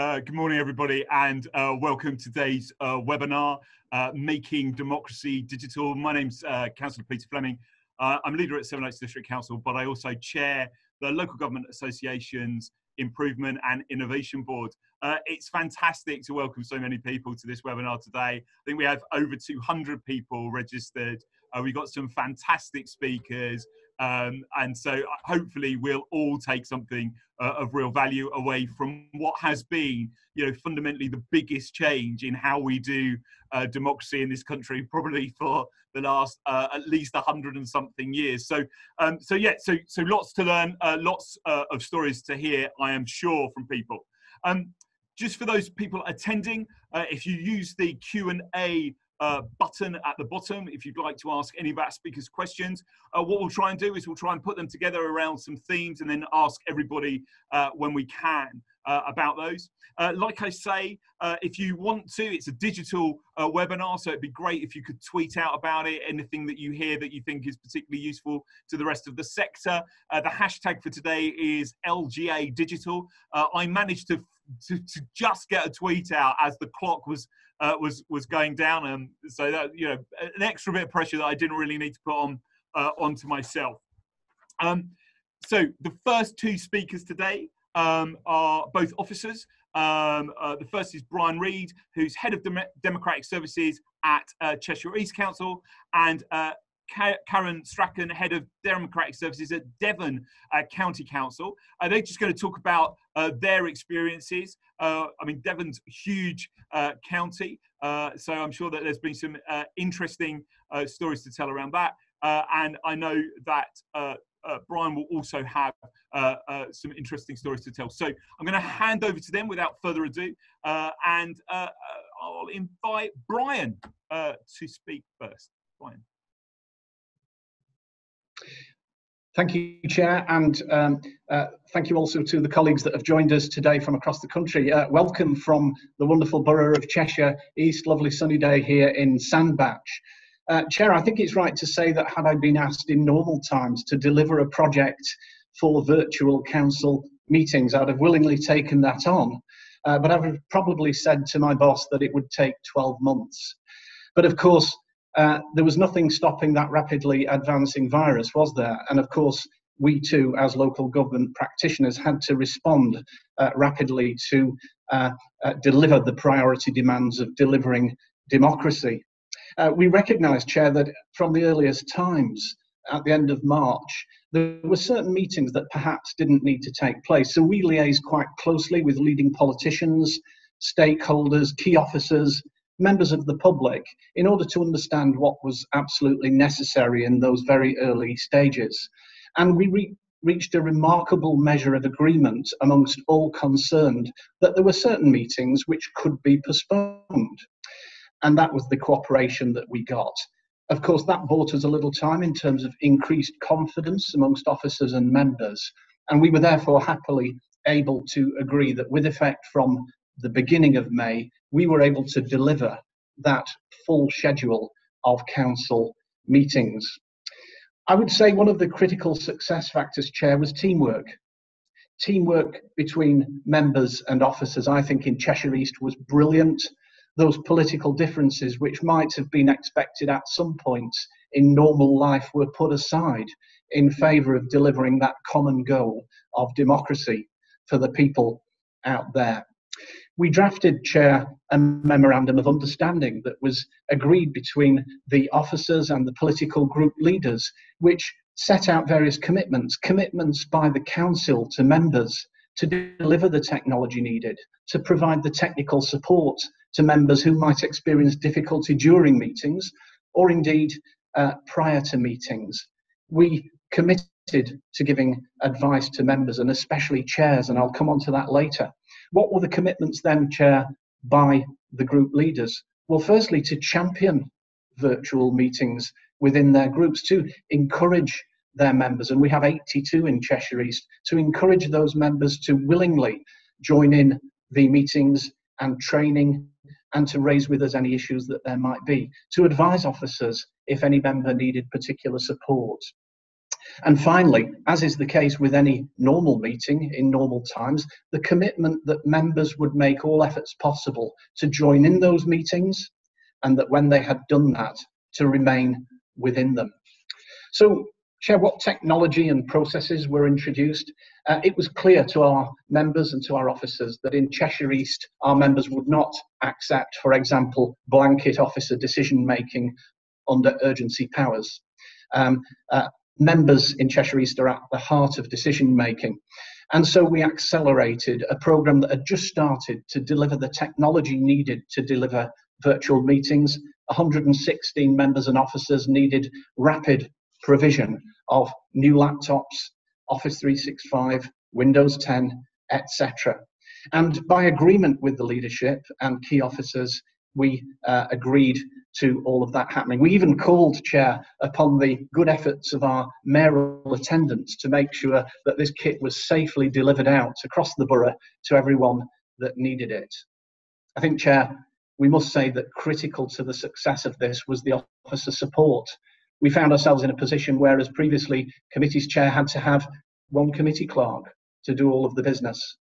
Uh, good morning, everybody, and uh, welcome to today's uh, webinar, uh, Making Democracy Digital. My name's uh, Councillor Peter Fleming. Uh, I'm leader at Sevenoaks District Council, but I also chair the Local Government Association's Improvement and Innovation Board. it's fantastic to welcome so many people to this webinar today. I think we have over 200 people registered. We've got some fantastic speakers. Um, and so uh, hopefully we'll all take something uh, of real value away from what has been, you know, fundamentally the biggest change in how we do uh, democracy in this country, probably for the last uh, at least a hundred and something years. So, um, so yeah, so so lots to learn, uh, lots uh, of stories to hear, I am sure, from people. Um, just for those people attending, if you use the Q and A uh, button at the bottom if you'd like to ask any of our speakers questions. Uh, what we'll try and do is we'll try and put them together around some themes and then ask everybody uh, when we can uh, about those. Uh, like I say, uh, if you want to, it's a digital webinar, so it'd be great if you could tweet out about it, anything that you hear that you think is particularly useful to the rest of the sector. the hashtag for today is LGA Digital. I managed to, to, to just get a tweet out as the clock was uh, was was going down, and so that you know an extra bit of pressure that I didn't really need to put on uh, onto myself. Um, so the first two speakers today um, are both officers. Um, uh, the first is Brian Reed, who's head of Dem Democratic Services at uh, Cheshire East Council, and uh, Karen Strahan, head of Democratic Services at Devon uh, County Council. Uh, they're just going to talk about uh, their experiences. Uh, I mean, Devon's huge uh, county, uh, so I'm sure that there's been some interesting stories to tell around that. and I know that Brian will also have some interesting stories to tell. So I'm going to hand over to them without further ado, and I'll invite Brian to speak first. Brian. Thank you, Chair, and um, uh, thank you also to the colleagues that have joined us today from across the country. Uh, welcome from the wonderful borough of Cheshire East. Lovely sunny day here in Sandbach. Uh, Chair, I think it's right to say that had I been asked in normal times to deliver a project for virtual council meetings, I'd have willingly taken that on. Uh, but I've probably said to my boss that it would take 12 months. But of course, uh, there was nothing stopping that rapidly advancing virus, was there? And of course, we too, as local government practitioners, had to respond uh, rapidly to uh, uh deliver the priority demands of delivering democracy. Uh, we recognise, Chair, that from the earliest times, at the end of March, there were certain meetings that perhaps didn't need to take place. So we liaised quite closely with leading politicians, stakeholders, key officers, members of the public in order to understand what was absolutely necessary in those very early stages. And we re reached a remarkable measure of agreement amongst all concerned that there were certain meetings which could be postponed. And that was the cooperation that we got. Of course, that bought us a little time in terms of increased confidence amongst officers and members. And we were therefore happily able to agree that with effect from the beginning of May, we were able to deliver that full schedule of council meetings. I would say one of the critical success factors, Chair, was teamwork. Teamwork between members and officers, I think, in Cheshire East was brilliant. Those political differences, which might have been expected at some points in normal life, were put aside in favour of delivering that common goal of democracy for the people out there we drafted, Chair, a memorandum of understanding that was agreed between the officers and the political group leaders, which set out various commitments, commitments by the Council to members to deliver the technology needed, to provide the technical support to members who might experience difficulty during meetings or indeed uh, prior to meetings. We committed to giving advice to members and especially chairs, and I'll come on to that later. What were the commitments then, Chair, by the group leaders? Well, firstly, to champion virtual meetings within their groups, to encourage their members, and we have 82 in Cheshire East, to encourage those members to willingly join in the meetings and training and to raise with us any issues that there might be, to advise officers if any member needed particular support. And finally, as is the case with any normal meeting in normal times, the commitment that members would make all efforts possible to join in those meetings and that when they had done that, to remain within them. So, Chair, what technology and processes were introduced? Uh, it was clear to our members and to our officers that in Cheshire East, our members would not accept, for example, blanket officer decision making under urgency powers. Um, uh, members in Cheshire East are at the heart of decision making. And so we accelerated a program that had just started to deliver the technology needed to deliver virtual meetings. 116 members and officers needed rapid provision of new laptops, Office 365, Windows 10, etc. And by agreement with the leadership and key officers, we uh, agreed to all of that happening. We even called, Chair, upon the good efforts of our mayoral attendants to make sure that this kit was safely delivered out across the borough to everyone that needed it. I think, Chair, we must say that critical to the success of this was the officer support. We found ourselves in a position where, as previously, committee's chair had to have one committee clerk to do all of the business.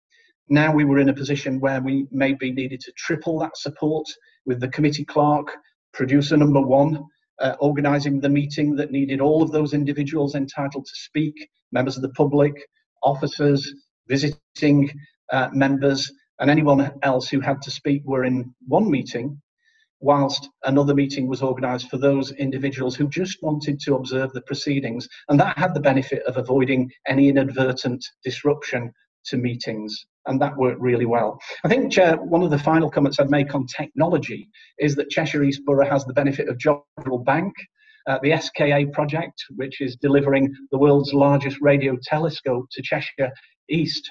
Now we were in a position where we maybe needed to triple that support with the committee clerk, producer number one, uh, organising the meeting that needed all of those individuals entitled to speak, members of the public, officers, visiting uh, members, and anyone else who had to speak were in one meeting, whilst another meeting was organised for those individuals who just wanted to observe the proceedings. And that had the benefit of avoiding any inadvertent disruption to meetings and that worked really well. I think, Chair, one of the final comments I'd make on technology is that Cheshire East Borough has the benefit of Jodrell Bank, uh, the SKA project, which is delivering the world's largest radio telescope to Cheshire East.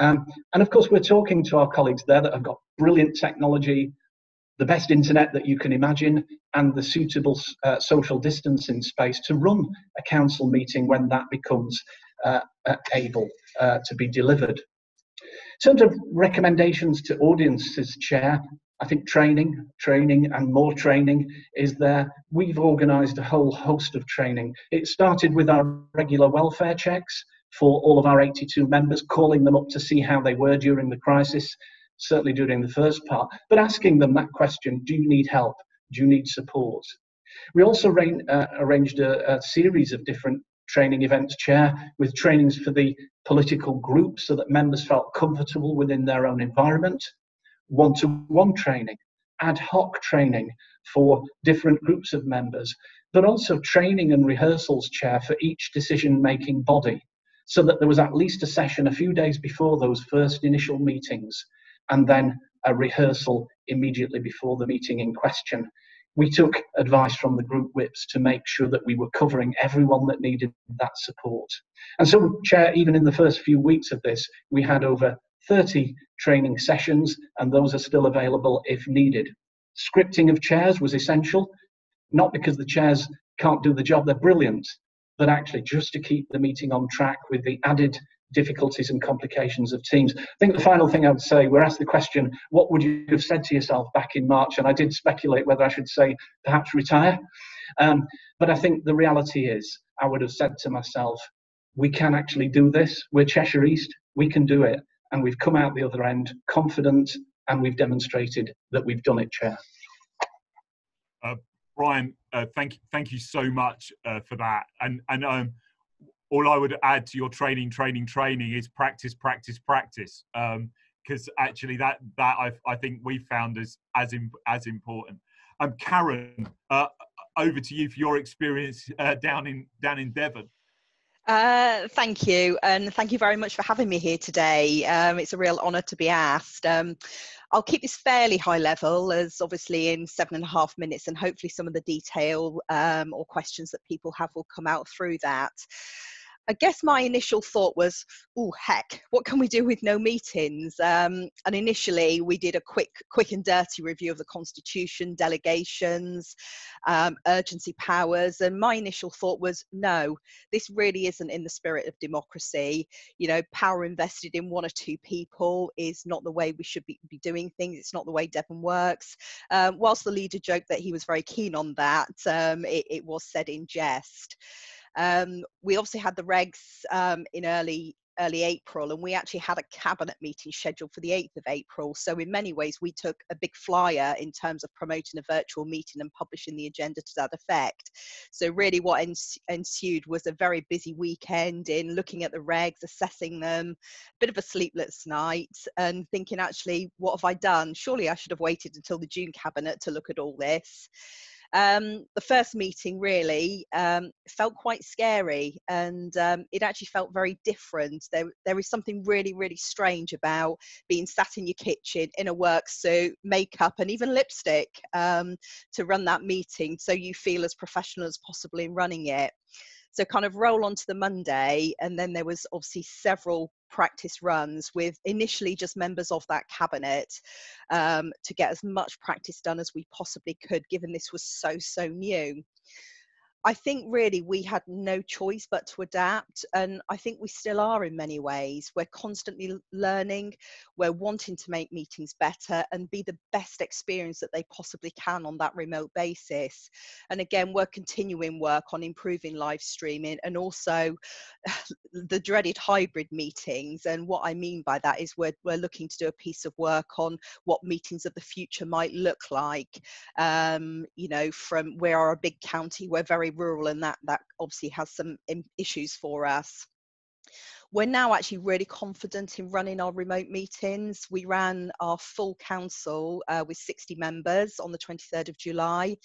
Um, and of course, we're talking to our colleagues there that have got brilliant technology, the best internet that you can imagine, and the suitable uh, social distancing space to run a council meeting when that becomes uh, able uh, to be delivered. In terms of recommendations to audiences, Chair, I think training, training, and more training is there. We've organised a whole host of training. It started with our regular welfare checks for all of our 82 members, calling them up to see how they were during the crisis, certainly during the first part, but asking them that question do you need help? Do you need support? We also uh, arranged a, a series of different training events chair with trainings for the political groups so that members felt comfortable within their own environment, one to one training, ad hoc training for different groups of members, but also training and rehearsals chair for each decision making body so that there was at least a session a few days before those first initial meetings and then a rehearsal immediately before the meeting in question we took advice from the group whips to make sure that we were covering everyone that needed that support. And so, Chair, even in the first few weeks of this, we had over 30 training sessions, and those are still available if needed. Scripting of chairs was essential, not because the chairs can't do the job, they're brilliant, but actually just to keep the meeting on track with the added difficulties and complications of teams. I think the final thing I would say, we're asked the question, what would you have said to yourself back in March? And I did speculate whether I should say perhaps retire. Um, but I think the reality is, I would have said to myself, we can actually do this. We're Cheshire East, we can do it. And we've come out the other end confident and we've demonstrated that we've done it, Chair. Uh, Brian, uh, thank, thank you so much uh, for that. And, and um, all I would add to your training, training, training is practice, practice, practice. Because um, actually, that that I, I think we found as as as important. Um, Karen, uh, over to you for your experience uh, down in down in Devon. Uh, thank you, and thank you very much for having me here today. Um, it's a real honour to be asked. Um, I'll keep this fairly high level, as obviously in seven and a half minutes, and hopefully some of the detail um, or questions that people have will come out through that. I guess my initial thought was, oh heck, what can we do with no meetings? Um, and initially, we did a quick, quick and dirty review of the constitution, delegations, um, urgency powers, and my initial thought was, no, this really isn't in the spirit of democracy. You know, power invested in one or two people is not the way we should be, be doing things. It's not the way Devon works. Um, whilst the leader joked that he was very keen on that, um, it, it was said in jest. Um, we obviously had the regs um, in early early April, and we actually had a cabinet meeting scheduled for the 8th of April. So, in many ways, we took a big flyer in terms of promoting a virtual meeting and publishing the agenda to that effect. So, really, what ens- ensued was a very busy weekend in looking at the regs, assessing them, a bit of a sleepless night, and thinking, actually, what have I done? Surely I should have waited until the June cabinet to look at all this. Um, the first meeting really um, felt quite scary and um, it actually felt very different. There, there is something really, really strange about being sat in your kitchen in a work suit, makeup, and even lipstick um, to run that meeting so you feel as professional as possible in running it. So kind of roll on to the Monday, and then there was obviously several practice runs with initially just members of that cabinet um, to get as much practice done as we possibly could, given this was so so new. I think really we had no choice but to adapt, and I think we still are in many ways. We're constantly learning, we're wanting to make meetings better and be the best experience that they possibly can on that remote basis. And again, we're continuing work on improving live streaming and also the dreaded hybrid meetings. And what I mean by that is we're, we're looking to do a piece of work on what meetings of the future might look like. Um, you know, from we are a big county, we're very rural and that that obviously has some issues for us we're now actually really confident in running our remote meetings. We ran our full council uh, with 60 members on the 23rd of July,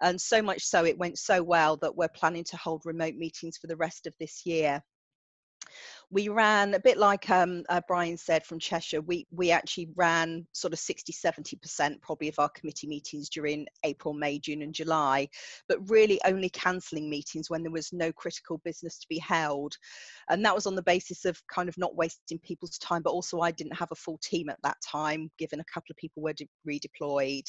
and so much so it went so well that we're planning to hold remote meetings for the rest of this year we ran a bit like um, uh, Brian said from Cheshire, we, we actually ran sort of 60, 70% probably of our committee meetings during April, May, June, and July, but really only cancelling meetings when there was no critical business to be held. And that was on the basis of kind of not wasting people's time, but also I didn't have a full team at that time, given a couple of people were de- redeployed.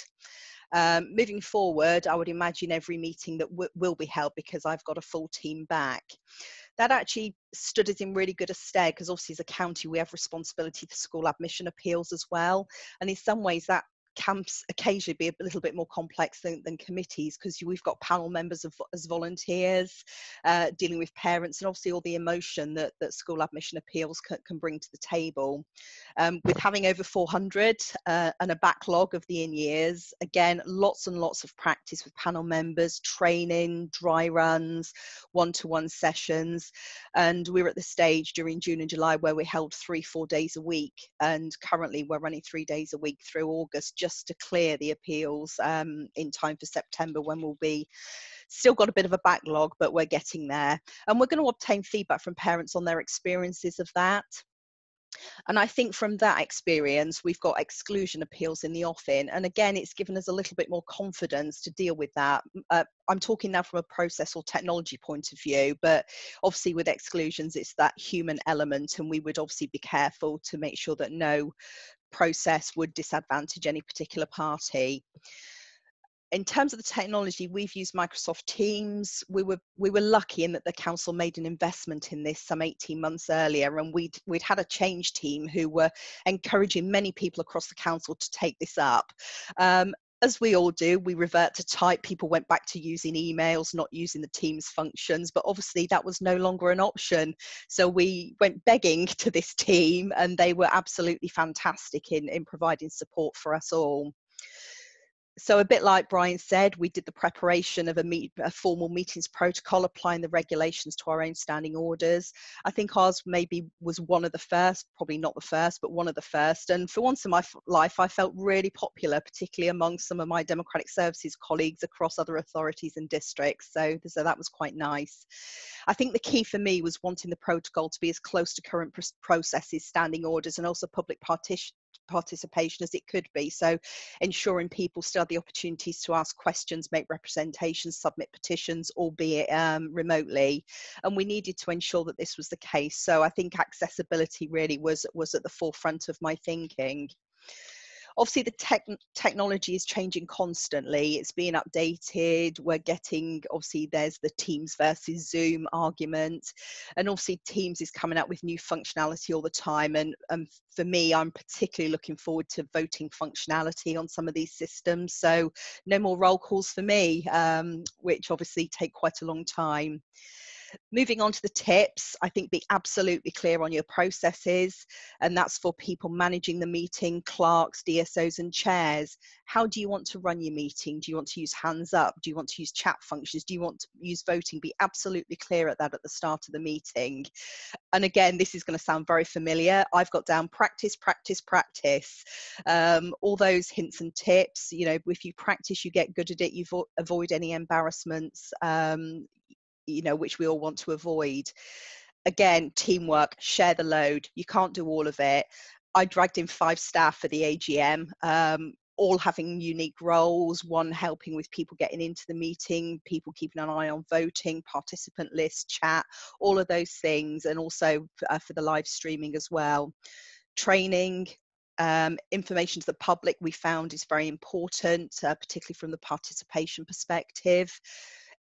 Um, moving forward, I would imagine every meeting that w- will be held because I've got a full team back that actually stood us in really good stead because obviously as a county we have responsibility for school admission appeals as well. And in some ways that camps occasionally be a little bit more complex than, than committees because we've got panel members of, as volunteers uh, dealing with parents and obviously all the emotion that, that school admission appeals can, can bring to the table. Um, with having over 400 uh, and a backlog of the in years, again, lots and lots of practice with panel members, training, dry runs, one-to-one sessions. And we're at the stage during June and July where we held three, four days a week. And currently we're running three days a week through August just just to clear the appeals um, in time for September when we'll be still got a bit of a backlog, but we're getting there. And we're going to obtain feedback from parents on their experiences of that. And I think from that experience, we've got exclusion appeals in the offing. And again, it's given us a little bit more confidence to deal with that. Uh, I'm talking now from a process or technology point of view, but obviously with exclusions, it's that human element. And we would obviously be careful to make sure that no process would disadvantage any particular party in terms of the technology, we've used Microsoft Teams. We were we were lucky in that the council made an investment in this some 18 months earlier, and we'd we'd had a change team who were encouraging many people across the council to take this up. Um, as we all do, we revert to type. People went back to using emails, not using the Teams functions, but obviously that was no longer an option. So we went begging to this team, and they were absolutely fantastic in, in providing support for us all so a bit like Brian said, we did the preparation of a, meet, a formal meetings protocol, applying the regulations to our own standing orders. I think ours maybe was one of the first, probably not the first, but one of the first. And for once in my life, I felt really popular, particularly among some of my democratic services colleagues across other authorities and districts. So, so that was quite nice. I think the key for me was wanting the protocol to be as close to current processes, standing orders, and also public partition participation as it could be. So ensuring people still have the opportunities to ask questions, make representations, submit petitions, albeit um, remotely. And we needed to ensure that this was the case. So I think accessibility really was was at the forefront of my thinking obviously the tech, technology is changing constantly. It's being updated. We're getting obviously there's the teams versus zoom argument. And obviously teams is coming out with new functionality all the time. And, and for me i'm particularly looking forward to voting functionality on some of these systems. So no more roll calls for me um, which obviously take quite a long time Moving on to the tips, I think be absolutely clear on your processes, and that's for people managing the meeting, clerks, DSOs, and chairs. How do you want to run your meeting? Do you want to use hands up? Do you want to use chat functions? Do you want to use voting? Be absolutely clear at that at the start of the meeting. And again, this is going to sound very familiar. I've got down practice, practice, practice. Um, all those hints and tips. You know, if you practice, you get good at it. You avoid any embarrassments. Um, you know which we all want to avoid. Again teamwork share the load you can't do all of it. I dragged in five staff for the agm um, all having unique roles one helping with people getting into the meeting people keeping an eye on voting participant list chat all of those things and also uh, for the live streaming as well. Training um, information to the public we found is very important uh, particularly from the participation perspective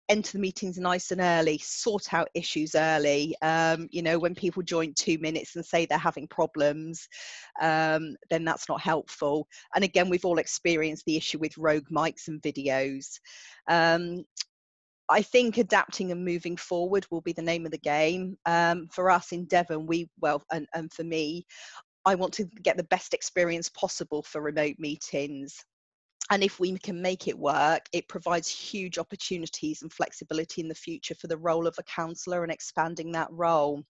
enter the meetings nice and early, sort out issues early. Um, you know, when people join two minutes and say they're having problems, um, then that's not helpful. And again, we've all experienced the issue with rogue mics and videos. Um, I think adapting and moving forward will be the name of the game. Um, for us in Devon, we, well, and, and for me, I want to get the best experience possible for remote meetings and if we can make it work, it provides huge opportunities and flexibility in the future for the role of a councillor and expanding that role.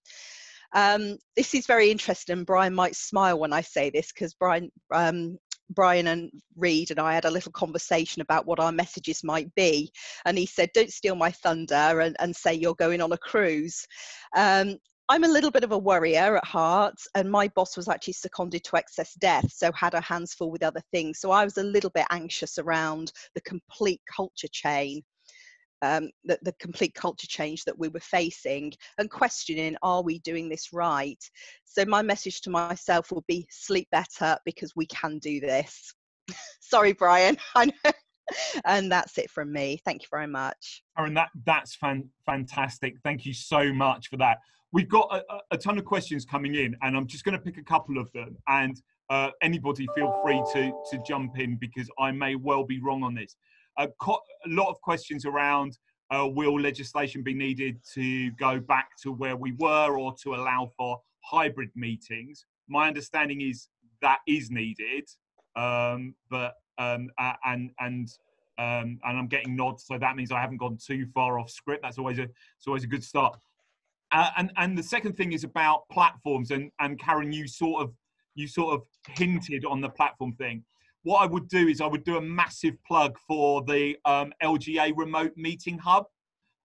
Um, this is very interesting. Brian might smile when I say this because Brian, um, Brian and Reed and I had a little conversation about what our messages might be. And he said, Don't steal my thunder and, and say you're going on a cruise. Um, I'm a little bit of a worrier at heart, and my boss was actually seconded to excess death, so had her hands full with other things. So I was a little bit anxious around the complete culture chain, um, the, the complete culture change that we were facing, and questioning, are we doing this right? So my message to myself would be sleep better because we can do this. Sorry, Brian. I know and that's it from me. Thank you very much. Karen, that that's fan, fantastic. Thank you so much for that we've got a, a, ton of questions coming in, and I'm just going to pick a couple of them. And uh, anybody feel free to to jump in because I may well be wrong on this. Uh, co- a lot of questions around uh, will legislation be needed to go back to where we were or to allow for hybrid meetings? My understanding is that is needed, um, but um, and and um, and I'm getting nods, so that means I haven't gone too far off script. That's always a it's always a good start. Uh, and and the second thing is about platforms and and Karen you sort of you sort of hinted on the platform thing. What I would do is I would do a massive plug for the um, LGA remote meeting hub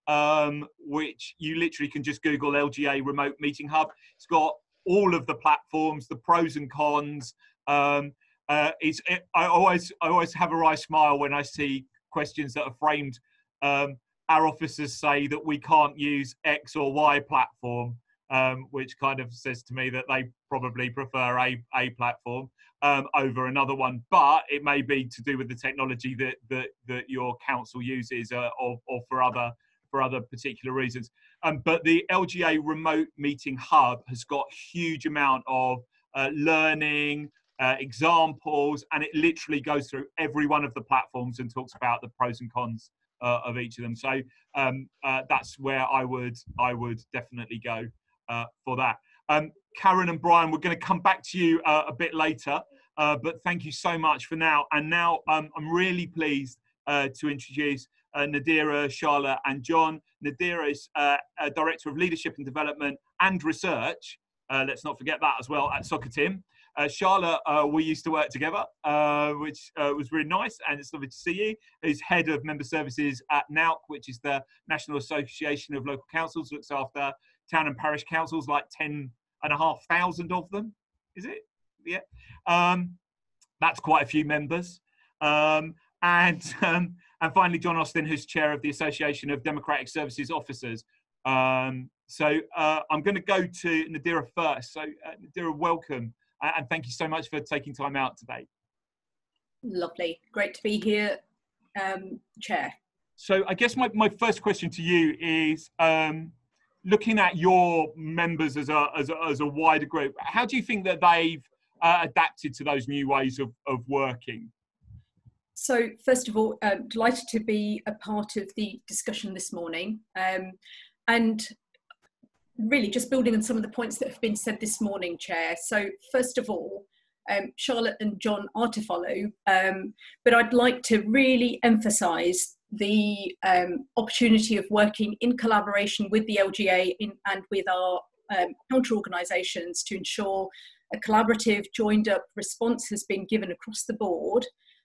um, which you literally can just google LGA remote meeting hub. It's got all of the platforms the pros and cons um, uh, it's it, I always I always have a wry smile when I see questions that are framed um, our officers say that we can't use X or Y platform, um, which kind of says to me that they probably prefer a, a platform um, over another one. But it may be to do with the technology that that, that your council uses, uh, or, or for other for other particular reasons. Um, but the LGA remote meeting hub has got huge amount of uh, learning. Uh, examples and it literally goes through every one of the platforms and talks about the pros and cons uh, of each of them. So um, uh, that's where I would I would definitely go uh, for that. Um, Karen and Brian, we're going to come back to you uh, a bit later, uh, but thank you so much for now. And now um, I'm really pleased uh, to introduce Nadira, Charlotte, and John. Nadira is Director of Leadership and Development and Research. let's not forget that as well at Socitm. Uh, Charlotte, uh, we used to work together, uh, which uh, was really nice, and it's lovely to see you. He's head of member services at NALC, which is the National Association of Local Councils, looks after town and parish councils, like 10 and a half thousand of them. Is it? Yeah. Um, that's quite a few members. Um, and, um, and finally, John Austin, who's chair of the Association of Democratic Services Officers. Um, so uh, I'm going to go to Nadira first. So, uh, Nadira, welcome and thank you so much for taking time out today. Lovely, great to be here, um, Chair. So I guess my, my first question to you is, um, looking at your members as a, as a, as a wider group, how do you think that they've uh, adapted to those new ways of, of working? So, first of all, um, delighted to be a part of the discussion this morning. Um, and really just building on some of the points that have been said this morning, Chair. So first of all, um, Charlotte and John are to follow, um, but I'd like to really emphasise the um, opportunity of working in collaboration with the LGA in, and with our um, counter organisations to ensure a collaborative, joined up response has been given across the board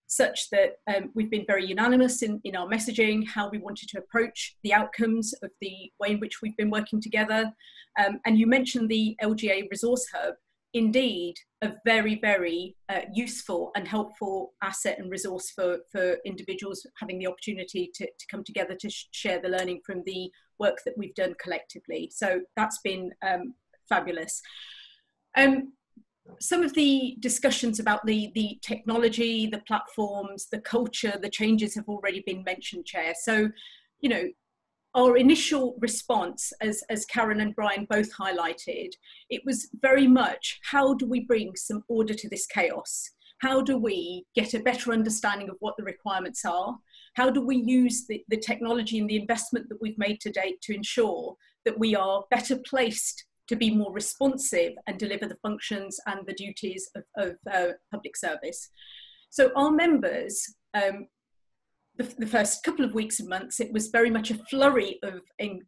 such that um, we've been very unanimous in, in our messaging, how we wanted to approach the outcomes of the way in which we've been working together. Um, and you mentioned the LGA Resource Hub, indeed a very, very uh, useful and helpful asset and resource for, for individuals having the opportunity to, to come together to sh share the learning from the work that we've done collectively. So that's been um, fabulous. Um, some of the discussions about the, the technology, the platforms, the culture, the changes have already been mentioned, Chair. So, you know, our initial response, as, as Karen and Brian both highlighted, it was very much how do we bring some order to this chaos? How do we get a better understanding of what the requirements are? How do we use the, the technology and the investment that we've made to date to ensure that we are better placed to be more responsive and deliver the functions and the duties of, of uh, public service. So our members, um, the, the, first couple of weeks and months, it was very much a flurry of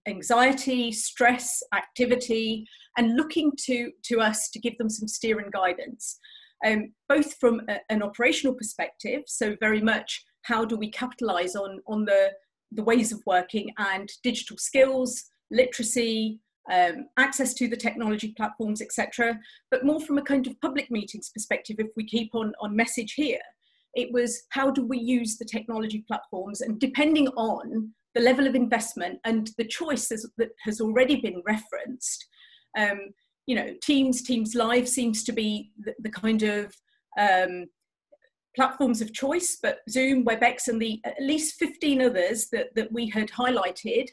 anxiety, stress, activity, and looking to, to us to give them some steer and guidance, um, both from a, an operational perspective, so very much how do we capitalize on, on the, the ways of working and digital skills, literacy, um, access to the technology platforms, etc. But more from a kind of public meetings perspective, if we keep on, on message here, it was how do we use the technology platforms and depending on the level of investment and the choices that has already been referenced, um, you know, Teams, Teams Live seems to be the, the kind of um, platforms of choice, but Zoom, WebEx, and the at least 15 others that, that we had highlighted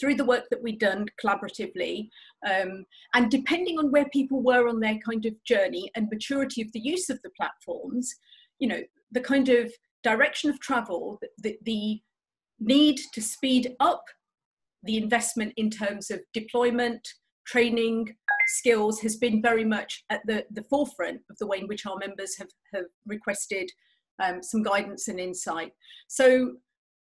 through the work that we'd done collaboratively. Um, and depending on where people were on their kind of journey and maturity of the use of the platforms, you know, the kind of direction of travel, the, the need to speed up the investment in terms of deployment, training, skills has been very much at the, the forefront of the way in which our members have, have requested um, some guidance and insight. So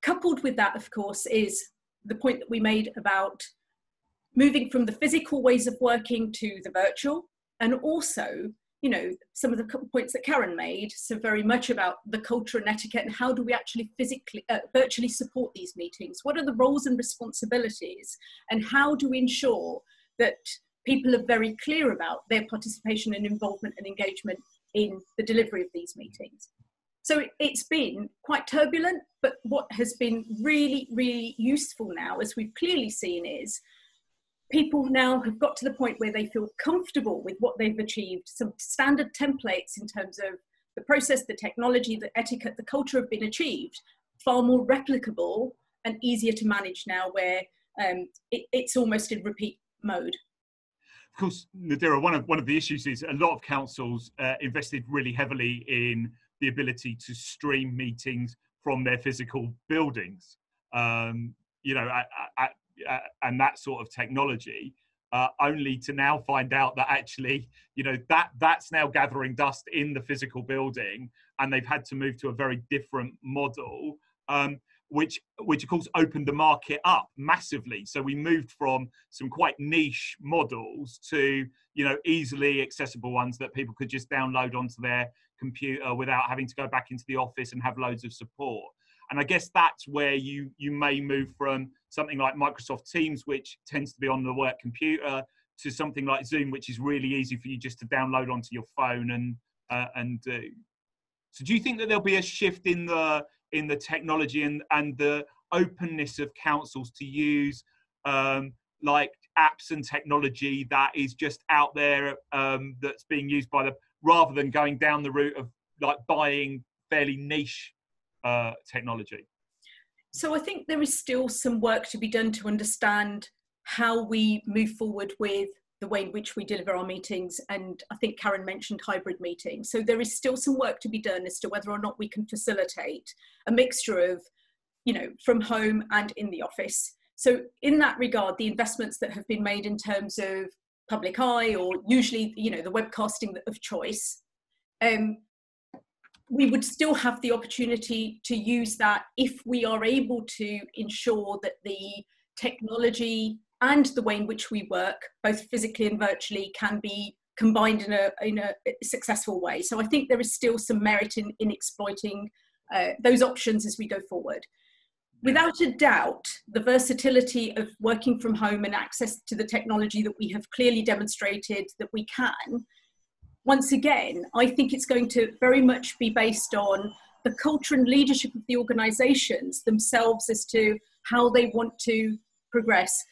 coupled with that, of course, is the point that we made about moving from the physical ways of working to the virtual. And also you know some of the points that karen made so very much about the culture and etiquette and how do we actually physically uh, virtually support these meetings? What are the roles and responsibilities? And how do we ensure that people are very clear about their participation and involvement and engagement in the delivery of these meetings so it's been quite turbulent, but what has been really, really useful now, as we've clearly seen, is people now have got to the point where they feel comfortable with what they've achieved. Some standard templates in terms of the process, the technology, the etiquette, the culture have been achieved, far more replicable and easier to manage now, where um, it, it's almost in repeat mode. Of course, Nadira, one of one of the issues is a lot of councils uh, invested really heavily in the ability to stream meetings from their physical buildings, um, you know, at, at, at, and that sort of technology. Uh, only to now find out that actually, you know, that that's now gathering dust in the physical building, and they've had to move to a very different model. Um, which which of course opened the market up massively so we moved from some quite niche models to you know easily accessible ones that people could just download onto their computer without having to go back into the office and have loads of support. And I guess that's where you you may move from something like Microsoft Teams, which tends to be on the work computer, to something like Zoom, which is really easy for you just to download onto your phone and uh, and do. So, do you think that there'll be a shift in the in the technology and and the openness of councils to use um, like apps and technology that is just out there um, that's being used by the rather than going down the route of like buying fairly niche uh, technology? So I think there is still some work to be done to understand how we move forward with the way in which we deliver our meetings. And I think Karen mentioned hybrid meetings. So there is still some work to be done as to whether or not we can facilitate a mixture of, you know, from home and in the office. So in that regard, the investments that have been made in terms of Public-i or usually, you know, the webcasting of choice, um, we would still have the opportunity to use that if we are able to ensure that the technology and the way in which we work, both physically and virtually, can be combined in a, in a successful way. So I think there is still some merit in, in exploiting uh, those options as we go forward. Without a doubt, the versatility of working from home and access to the technology that we have clearly demonstrated that we can once again, I think it's going to very much be based on the culture and leadership of the organizations themselves as to how they want to progress.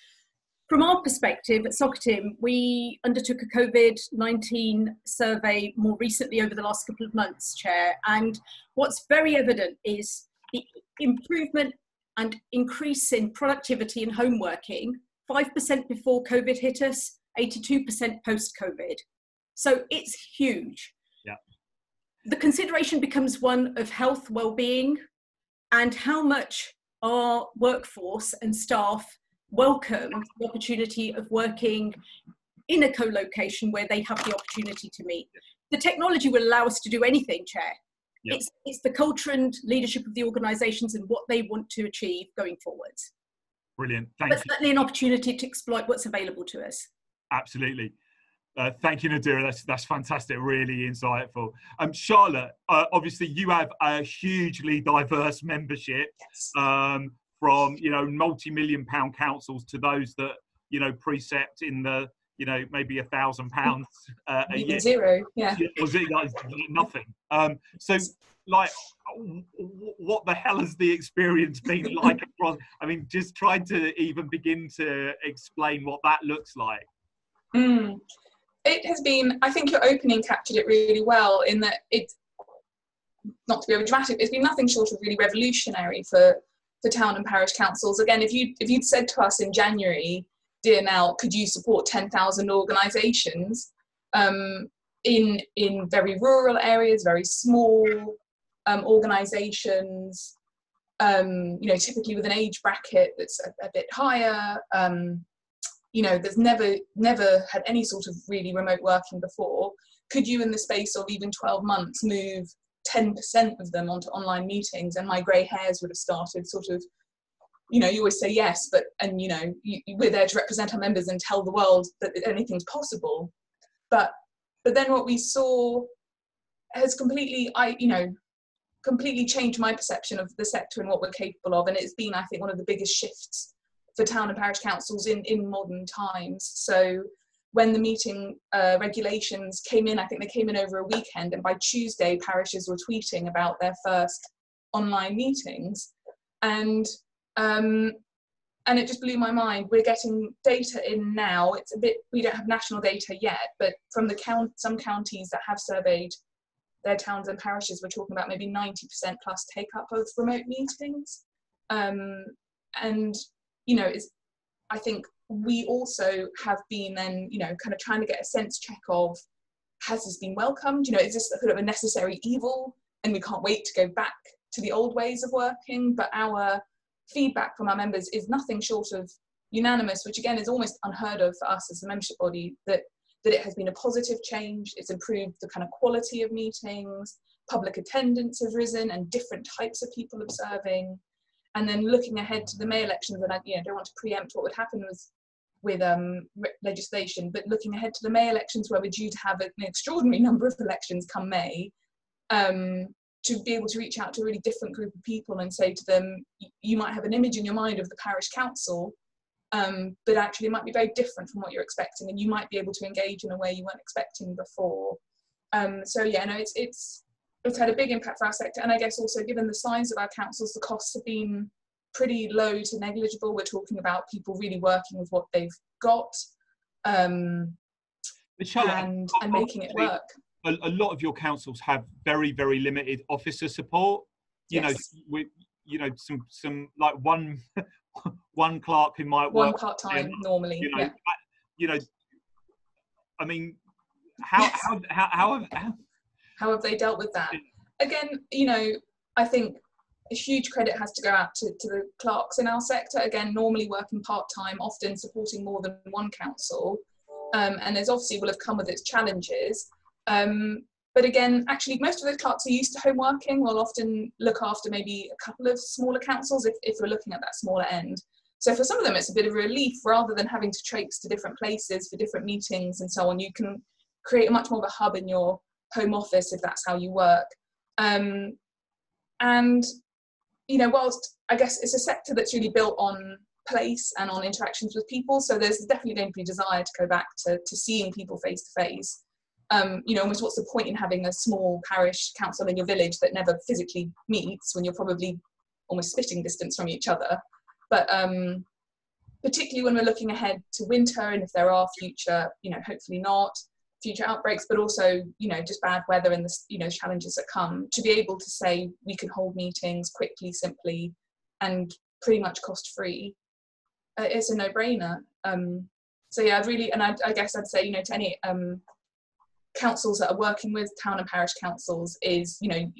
From our perspective at Socitm, we undertook a COVID 19 survey more recently over the last couple of months, Chair. And what's very evident is the improvement and increase in productivity and home working 5% before COVID hit us, 82% post COVID. So it's huge. Yeah. The consideration becomes one of health, well-being, and how much our workforce and staff welcome the opportunity of working in a co-location where they have the opportunity to meet. The technology will allow us to do anything, Chair. Yep. It's, it's the culture and leadership of the organisations and what they want to achieve going forward Brilliant. Thank but you. certainly an opportunity to exploit what's available to us. Absolutely. Uh, thank you, Nadira. That's that's fantastic. Really insightful. Um, Charlotte, uh, obviously you have a hugely diverse membership, yes. um, from you know multi-million pound councils to those that you know precept in the you know maybe a thousand pounds uh, a year. Zero, yeah. Or zero, nothing. Um, so, like, what the hell has the experience been like? Across, I mean, just trying to even begin to explain what that looks like. Mm it has been i think your opening captured it really well in that it's not to be over dramatic it's been nothing short of really revolutionary for for town and parish councils again if you if you'd said to us in january Mel, could you support 10,000 organizations um, in in very rural areas very small um, organizations um, you know typically with an age bracket that's a, a bit higher um, you know there's never never had any sort of really remote working before. Could you in the space of even 12 months move 10% of them onto online meetings and my grey hairs would have started sort of you know you always say yes but and you know you, we're there to represent our members and tell the world that anything's possible. But but then what we saw has completely i you know completely changed my perception of the sector and what we're capable of. And it's been i think one of the biggest shifts for town and parish councils in, in modern times. So when the meeting uh, regulations came in, I think they came in over a weekend, and by Tuesday, parishes were tweeting about their first online meetings, and um, and it just blew my mind. We're getting data in now. It's a bit we don't have national data yet, but from the count some counties that have surveyed their towns and parishes, we're talking about maybe 90% plus take up of remote meetings. Um, and you know, is I think we also have been then, you know, kind of trying to get a sense check of has this been welcomed? You know, is this a sort of a necessary evil and we can't wait to go back to the old ways of working? But our feedback from our members is nothing short of unanimous, which again is almost unheard of for us as a membership body, that that it has been a positive change, it's improved the kind of quality of meetings, public attendance has risen and different types of people observing. And then looking ahead to the May elections, and I you know, don't want to preempt what would happen with with um, legislation, but looking ahead to the May elections, where we're due to have an extraordinary number of elections come May, um, to be able to reach out to a really different group of people and say to them, you might have an image in your mind of the parish council, um, but actually it might be very different from what you're expecting, and you might be able to engage in a way you weren't expecting before. Um, so yeah, no, it's it's it's had a big impact for our sector. And I guess also given the size of our councils, the costs have been pretty low to negligible. We're talking about people really working with what they've got um, and, and making it work. A, a, lot of your councils have very, very limited officer support. You yes. know, we, you know, some some like one one clerk who might one part time normally. You know, yeah. you know, I mean, how, yes. how, how, how, how how have they dealt with that? Again, you know, I think a huge credit has to go out to, to the clerks in our sector, again, normally working part-time, often supporting more than one council. Um, and there's obviously will have come with its challenges. Um, but again, actually, most of those clerks are used to home working. We'll often look after maybe a couple of smaller councils if, if we're looking at that smaller end. So for some of them, it's a bit of a relief rather than having to traipse to different places for different meetings and so on. You can create a much more of a hub in your home office if that's how you work. Um, and you know, whilst I guess it's a sector that's really built on place and on interactions with people, so there's definitely going to be a desire to go back to, to seeing people face to face. Um, you know, almost what's the point in having a small parish council in your village that never physically meets when you're probably almost spitting distance from each other? But um, particularly when we're looking ahead to winter and if there are future, you know, hopefully not, future outbreaks, but also, you know, just bad weather and the, you know, challenges that come, to be able to say we can hold meetings quickly, simply, and pretty much cost free, uh, it's a no brainer. Um, so yeah, I'd really, and I, I, guess I'd say, you know, to any um, councils that are working with town and parish councils is, you know,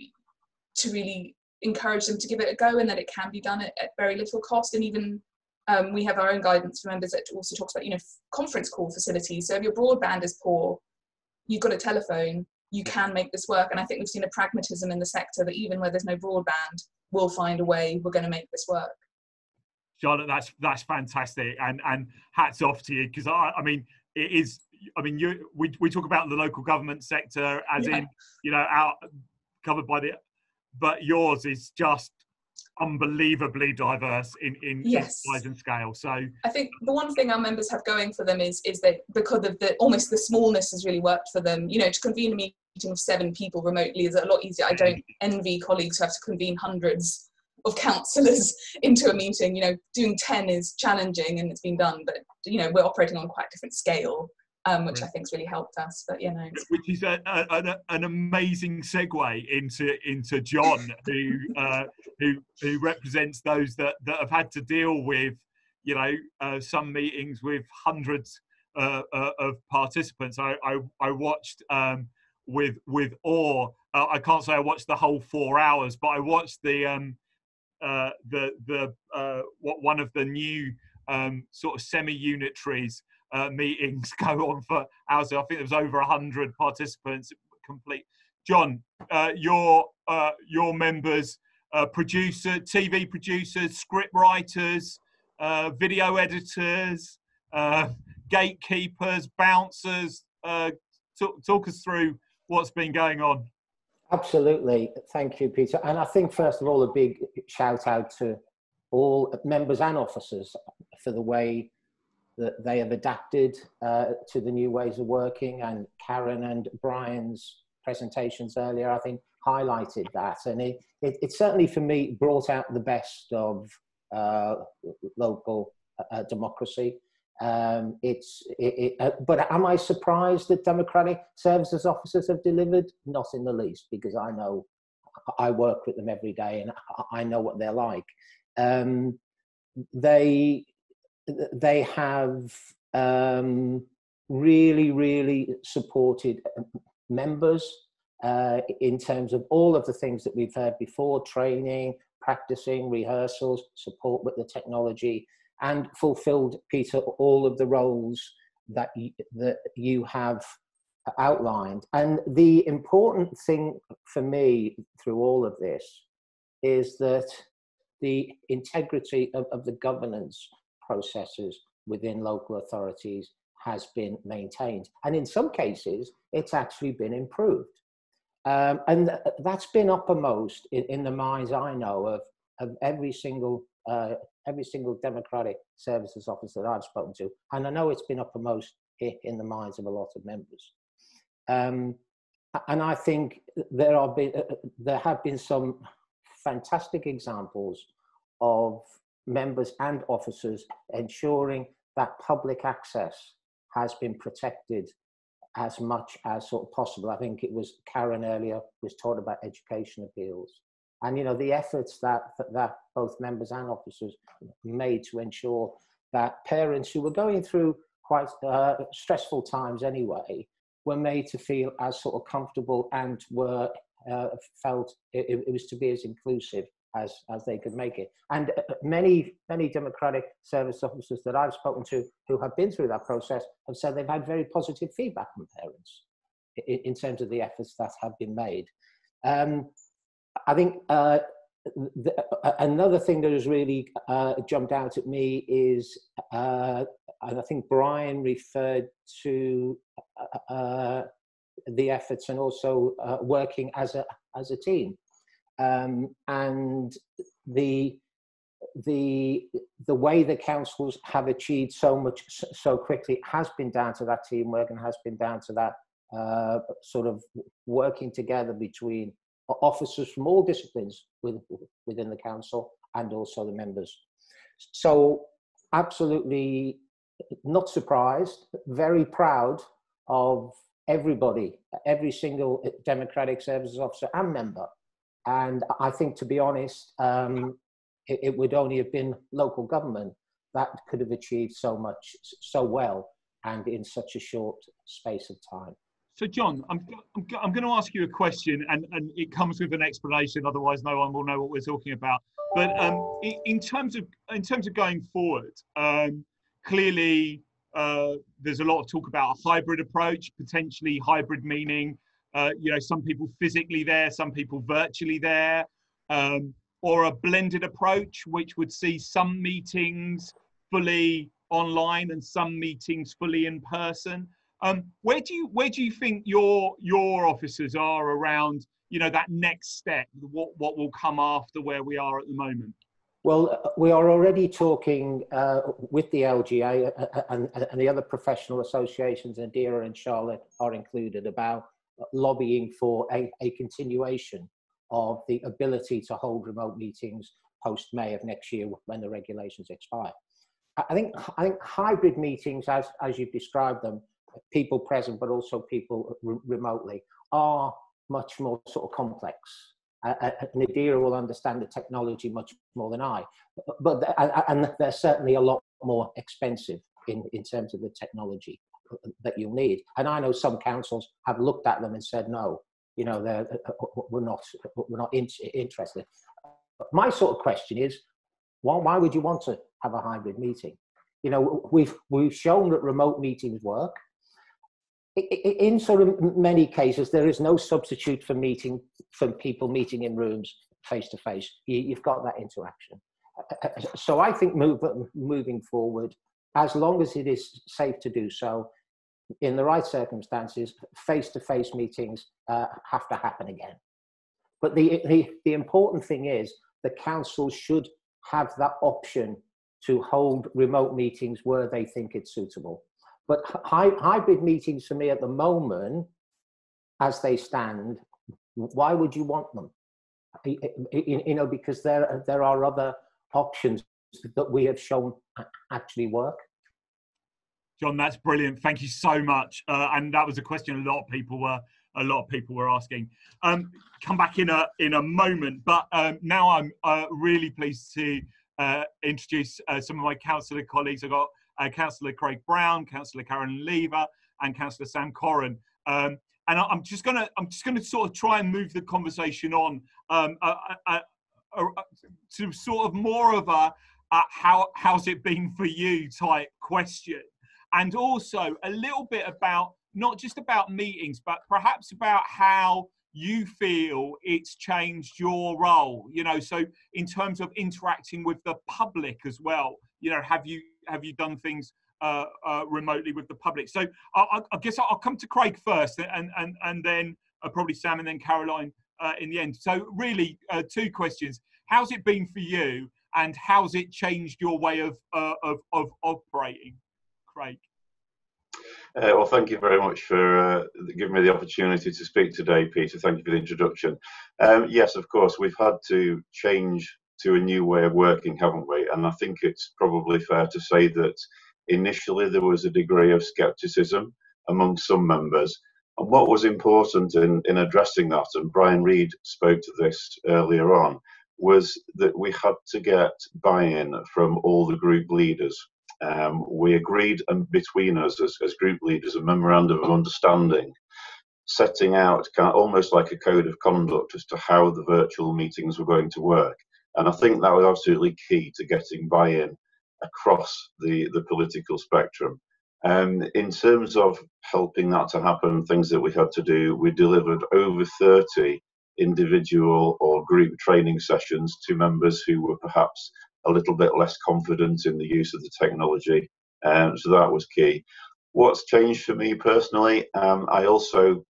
to really encourage them to give it a go and that it can be done at, at very little cost and even um, we have our own guidance for members that also talks about you know conference call facilities so if your broadband is poor you've got a telephone, you can make this work. And I think we've seen a pragmatism in the sector that even where there's no broadband, we'll find a way, we're going to make this work. Charlotte, that's that's fantastic, and and hats off to you because I, I mean it is. I mean, you we we talk about the local government sector as yeah. in you know out covered by the, but yours is just unbelievably diverse in, in yes. size and scale. So I think the one thing our members have going for them is is that because of the almost the smallness has really worked for them. You know, to convene a meeting of seven people remotely is a lot easier. I don't envy colleagues who have to convene hundreds of councillors into a meeting. You know, doing ten is challenging and it's been done, but you know, we're operating on quite a different scale um, which I think's really helped us. But you know, which is a, a, an amazing segue into into John, who uh, who who represents those that that have had to deal with, you know, uh, some meetings with hundreds uh, uh of participants. I I, I watched. Um, with with awe, uh, I can't say I watched the whole four hours, but I watched the um, uh, the the what one of the new um, sort of semi-unitaries uh, meetings go on for hours. I think there was over hundred participants complete. John, uh, your uh, your members, uh, producer, TV producers, script writers, uh, video editors, uh, gatekeepers, bouncers. Talk us through what's been going on. Absolutely, thank you, Peter. And I think first of all, a big shout out to all members and officers for the way that they have adapted uh, to the new ways of working. And Karen and Brian's presentations earlier, I think, highlighted that. And it, it, it certainly, for me, brought out the best of uh, local uh, democracy. Um, it's, it, uh, but am I surprised that democratic services officers have delivered? Not in the least, because I know I work with them every day and I know what they're like. Um, they they have um, really, really supported um, members uh, in terms of all of the things that we've heard before training, practicing, rehearsals, support with the technology, and fulfilled, Peter, all of the roles that you, that you have outlined. And the important thing for me through all of this is that the integrity of, of the governance processes within local authorities has been maintained. And in some cases, it's actually been improved. Um, and th- that's been uppermost in, in, the minds I know of, of every single uh, every single democratic services officer that I've spoken to, and I know it's been uppermost in the minds of a lot of members. Um, and I think there are been, uh, there have been some fantastic examples of members and officers ensuring that public access has been protected as much as sort of possible. I think it was Karen earlier was talking about education appeals. And you know the efforts that that both members and officers made to ensure that parents who were going through quite uh, stressful times anyway were made to feel as sort of comfortable and were uh, felt it, it was to be as inclusive as as they could make it. And uh, many many democratic service officers that I've spoken to who have been through that process have said they've had very positive feedback from parents in, in terms of the efforts that have been made. Um, I think uh, the, uh, another thing that has really uh, jumped out at me is, uh, and I think Brian referred to uh, uh, the efforts and also working as a as a team, um, and the the the way the councils have achieved so much so quickly has been down to that teamwork and has been down to that uh, sort of working together between officers from all disciplines within the council and also the members. So, absolutely not surprised, very proud of everybody, every single Democratic Services officer and member. And I think, to be honest, um, it, it would only have been local government that could have achieved so much so well and in such a short space of time. So, John, I'm, I'm, I'm, going to ask you a question, and, and it comes with an explanation. Otherwise, no one will know what we're talking about. But um, in, in, terms of in terms of going forward, um, clearly uh, there's a lot of talk about a hybrid approach, potentially hybrid meaning, uh, you know, some people physically there, some people virtually there, um, or a blended approach, which would see some meetings fully online and some meetings fully in person. Um, where do you where do you think your your officers are around you know that next step? What what will come after where we are at the moment? Well, uh, we are already talking uh, with the LGA uh, uh, and, and, the other professional associations, and Nadira and Charlotte are included, about lobbying for a, a continuation of the ability to hold remote meetings post May of next year when the regulations expire. I think I think hybrid meetings, as as you've described them, people present, but also people re- remotely, are much more sort of complex. Uh, Nadira will understand the technology much more than I, but and they're certainly a lot more expensive in, in terms of the technology that you'll need. And I know some councils have looked at them and said, no, you know, they're, uh, uh, we're not, we're not in, interested. My sort of question is, why, why would you want to have a hybrid meeting? You know, we've, we've shown that remote meetings work in sort of many cases, there is no substitute for meeting, for people meeting in rooms face to face. You've got that interaction. Uh, so I think move, moving forward, as long as it is safe to do so, in the right circumstances, face to face meetings uh, have to happen again. But the, the, the important thing is the council should have that option to hold remote meetings where they think it's suitable. But hy- hybrid meetings for me at the moment, as they stand, why would you want them? You know, because there there are other options that we have shown actually work. John, that's brilliant. Thank you so much. Uh, and that was a question a lot of people were a lot of people were asking. Um, come back in a in a moment, but um, now I'm uh, really pleased to uh, introduce uh, some of my councillor colleagues. I've got uh, Councillor Craig Brown, Councillor Karen Lever, and Councillor Sam Corcoran. Um, and I, am just gonna I'm just gonna sort of try and move the conversation on um, uh, uh, uh, uh to sort of more of a how how's it been for you type question, and also a little bit about not just about meetings, but perhaps about how you feel it's changed your role you know so in terms of interacting with the public as well you know have you have you done things uh, uh, remotely with the public? So I, I, guess I'll come to Craig first, and and and then uh, probably Sam, and then Caroline uh, in the end. So really, uh, two questions: How's it been for you, and how's it changed your way of uh, of, of operating, Uh, well, thank you very much for uh, giving me the opportunity to speak today, Peter. Thank you for the introduction. Um, yes, of course, we've had to change to a new way of working, haven't we? And I think it's probably fair to say that initially there was a degree of scepticism among some members. And what was important in, in addressing that, and Brian Reid spoke to this earlier on, was that we had to get buy in from all the group leaders. Um, we agreed um, between us as, as group leaders a memorandum of understanding setting out kind of almost like a code of conduct as to how the virtual meetings were going to work And I think that was absolutely key to getting buy-in across the, the political spectrum. Um, in terms of helping that to happen, things that we had to do, we delivered over 30 individual or group training sessions to members who were perhaps a little bit less confident in the use of the technology. Um, so that was key. What's changed for me personally? Um, I also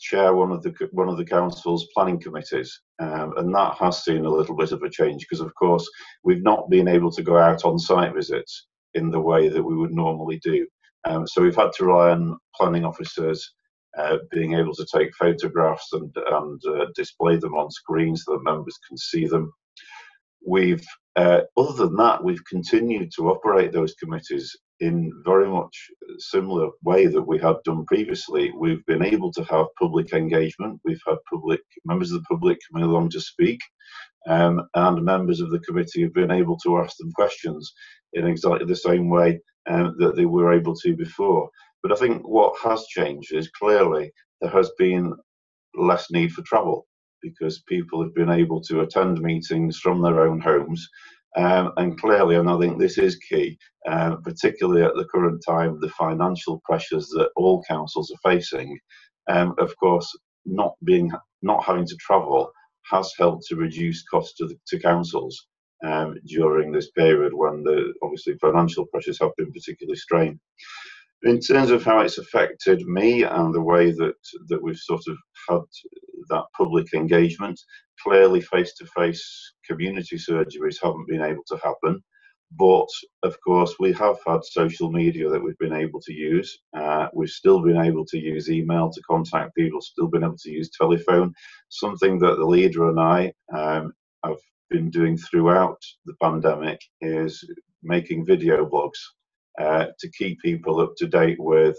chair one of the one of the council's planning committees, um, and that has seen a little bit of a change because, of course, we've not been able to go out on site visits in the way that we would normally do. Um, so we've had to rely on planning officers uh, being able to take photographs and, and uh, display them on screen so that members can see them. We've, uh, other than that, we've continued to operate those committees in very much similar way that we had done previously. We've been able to have public engagement. We've had public members of the public coming along to speak, um, and members of the committee have been able to ask them questions in exactly the same way um, that they were able to before. But I think what has changed is clearly there has been less need for travel because people have been able to attend meetings from their own homes. Um, and clearly, and I think this is key, uh, particularly at the current time, the financial pressures that all councils are facing. Um, of course, not being, not having to travel has helped to reduce costs to, to councils um, during this period when the obviously financial pressures have been particularly strained in terms of how it's affected me and the way that that we've sort of had that public engagement, clearly face-to-face community surgeries haven't been able to happen. But of course, we have had social media that we've been able to use. Uh, we've still been able to use email to contact people, still been able to use telephone. Something that the leader and I um, have been doing throughout the pandemic is making video blogs uh, to keep people up to date with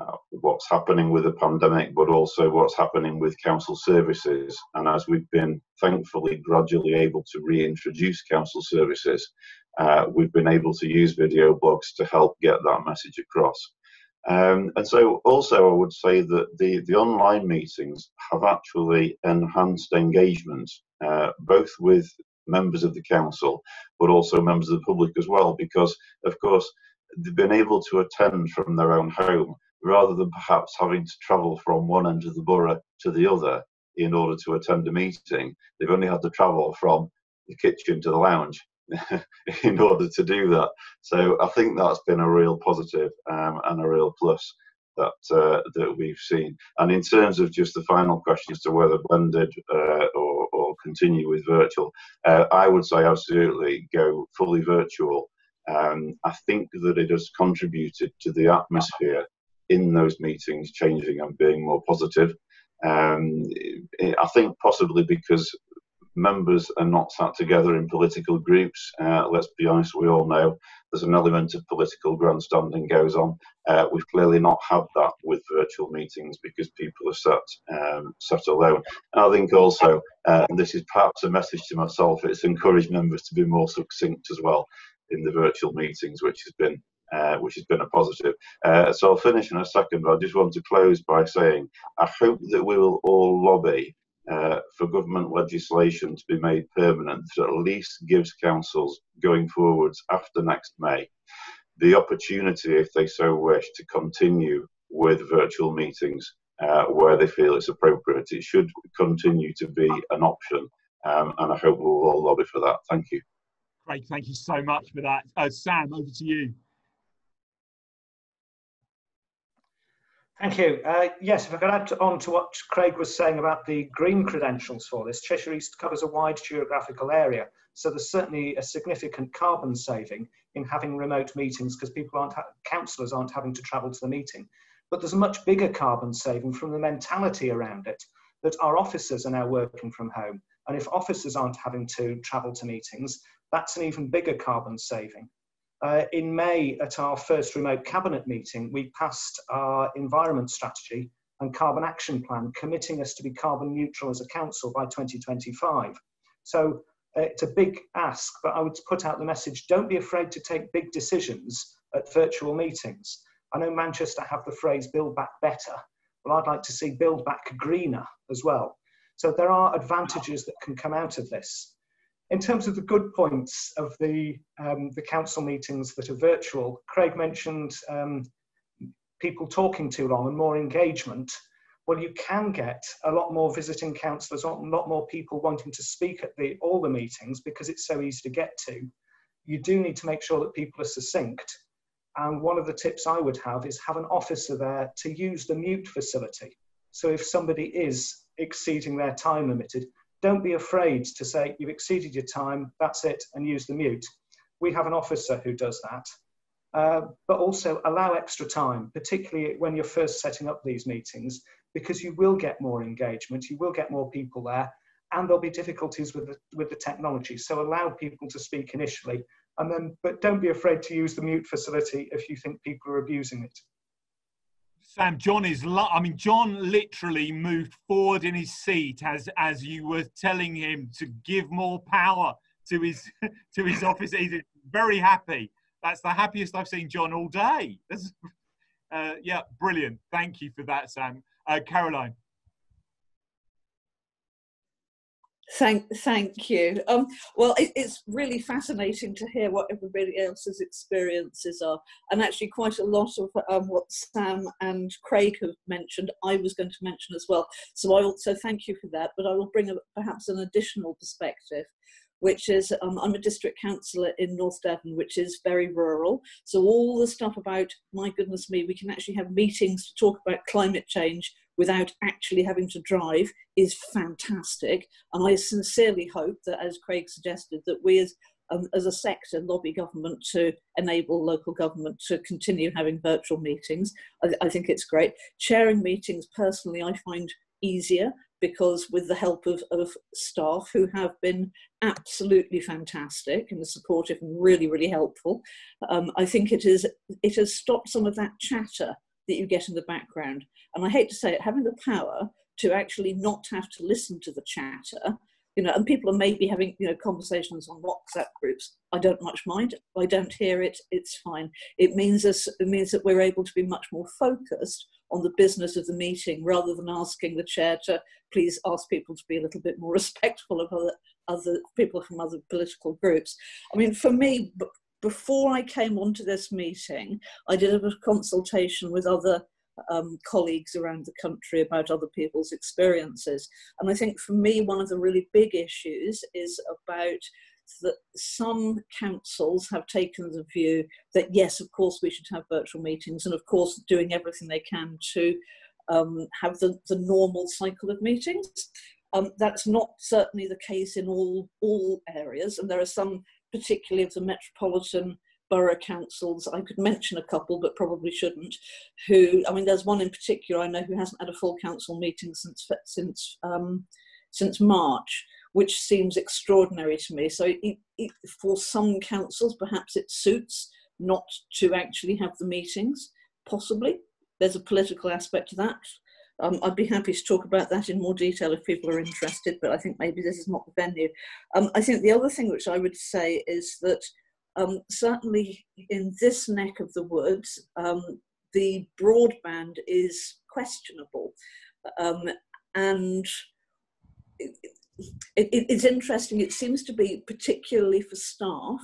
uh, what's happening with the pandemic, but also what's happening with council services. And as we've been thankfully gradually able to reintroduce council services, uh, we've been able to use video blogs to help get that message across. Um, and so also I would say that the, the online meetings have actually enhanced engagement, uh, both with members of the council, but also members of the public as well, because of course they've been able to attend from their own home rather than perhaps having to travel from one end of the borough to the other in order to attend a meeting. They've only had to travel from the kitchen to the lounge in order to do that. So I think that's been a real positive, um, and a real plus that uh, that we've seen. And in terms of just the final question as to whether blended uh, or, or continue with virtual, uh, I would say absolutely go fully virtual um, I think that it has contributed to the atmosphere in those meetings changing and being more positive. Um, I think possibly because members are not sat together in political groups. Uh, let's be honest, we all know there's an element of political grandstanding goes on. Uh, we've clearly not had that with virtual meetings because people are sat um, sat alone. And I think also, uh, and this is perhaps a message to myself, it's encouraged members to be more succinct as well in the virtual meetings, which has been uh, which has been a positive. Uh, so I'll finish in a second, but I just want to close by saying I hope that we will all lobby uh, for government legislation to be made permanent that at least gives councils going forwards after next May the opportunity, if they so wish, to continue with virtual meetings uh, where they feel it's appropriate. It should continue to be an option, um, and I hope we'll all lobby for that. Thank you. Great, thank you so much for that. Uh, Sam, over to you. Thank you. Uh, yes, if I could add on to what Craig was saying about the green credentials for this, Cheshire East covers a wide geographical area, so there's certainly a significant carbon saving in having remote meetings because people aren't, councillors aren't having to travel to the meeting. But there's a much bigger carbon saving from the mentality around it that our officers are now working from home. And if officers aren't having to travel to meetings, that's an even bigger carbon saving. Uh, in May, at our first remote cabinet meeting, we passed our environment strategy and carbon action plan, committing us to be carbon neutral as a council by 2025. So uh, it's a big ask, but I would put out the message don't be afraid to take big decisions at virtual meetings. I know Manchester have the phrase build back better. Well, I'd like to see build back greener as well. So there are advantages that can come out of this. In terms of the good points of the, um, the council meetings that are virtual, Craig mentioned um, people talking too long and more engagement. Well, you can get a lot more visiting councillors, a lot more people wanting to speak at the, all the meetings because it's so easy to get to. You do need to make sure that people are succinct. And one of the tips I would have is have an officer there to use the mute facility. So if somebody is exceeding their time limited, don't be afraid to say you've exceeded your time, that's it, and use the mute. We have an officer who does that. Uh, but also allow extra time, particularly when you're first setting up these meetings, because you will get more engagement, you will get more people there, and there'll be difficulties with the, with the technology. So allow people to speak initially, and then, but don't be afraid to use the mute facility if you think people are abusing it. Sam, John is. I mean, John literally moved forward in his seat as as you were telling him to give more power to his to his office. He's very happy. That's the happiest I've seen John all day. Uh, yeah, brilliant. Thank you for that, Sam. Uh, Caroline. Thank, thank you. Um, well, it, it's really fascinating to hear what everybody else's experiences are, and actually quite a lot of um, what Sam and Craig have mentioned, I was going to mention as well. So I also thank you for that, but I will bring a, perhaps an additional perspective which is um, I'm a district councillor in North Devon, which is very rural. So all the stuff about my goodness me, we can actually have meetings to talk about climate change without actually having to drive is fantastic. And I sincerely hope that, as Craig suggested, that we as um, as a sector lobby government to enable local government to continue having virtual meetings. I, I think it's great. Chairing meetings, personally, I find easier because with the help of, of staff who have been absolutely fantastic and supportive and really, really helpful, um, I think it is it has stopped some of that chatter that you get in the background. And I hate to say it, having the power to actually not have to listen to the chatter, you know, and people are maybe having, you know, conversations on WhatsApp groups. I don't much mind. I don't hear it. It's fine. It means us, it means that we're able to be much more focused on the business of the meeting rather than asking the chair to please ask people to be a little bit more respectful of other, other people from other political groups. I mean, for me, before I came onto this meeting, I did a consultation with other um, colleagues around the country about other people's experiences. And I think for me, one of the really big issues is about that some councils have taken the view that yes, of course, we should have virtual meetings, and of course, doing everything they can to um, have the, the normal cycle of meetings. Um, that's not certainly the case in all all areas, and there are some, particularly of the metropolitan borough councils, I could mention a couple, but probably shouldn't, who, I mean, there's one in particular I know who hasn't had a full council meeting since, since, um, since March, which seems extraordinary to me. So it, it, for some councils, perhaps it suits not to actually have the meetings, possibly. There's a political aspect to that. Um, I'd be happy to talk about that in more detail if people are interested, but I think maybe this is not the venue. Um, I think the other thing which I would say is that um, certainly in this neck of the woods, um, the broadband is questionable. Um, and it, it, it's interesting, it seems to be particularly for staff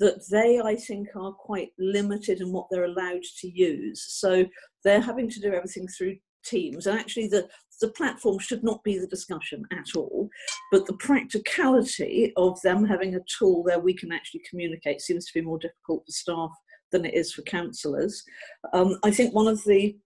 that they, I think, are quite limited in what they're allowed to use. So they're having to do everything through Teams. And actually, the, the platform should not be the discussion at all, but the practicality of them having a tool where we can actually communicate seems to be more difficult for staff than it is for councillors. Um, I think one of the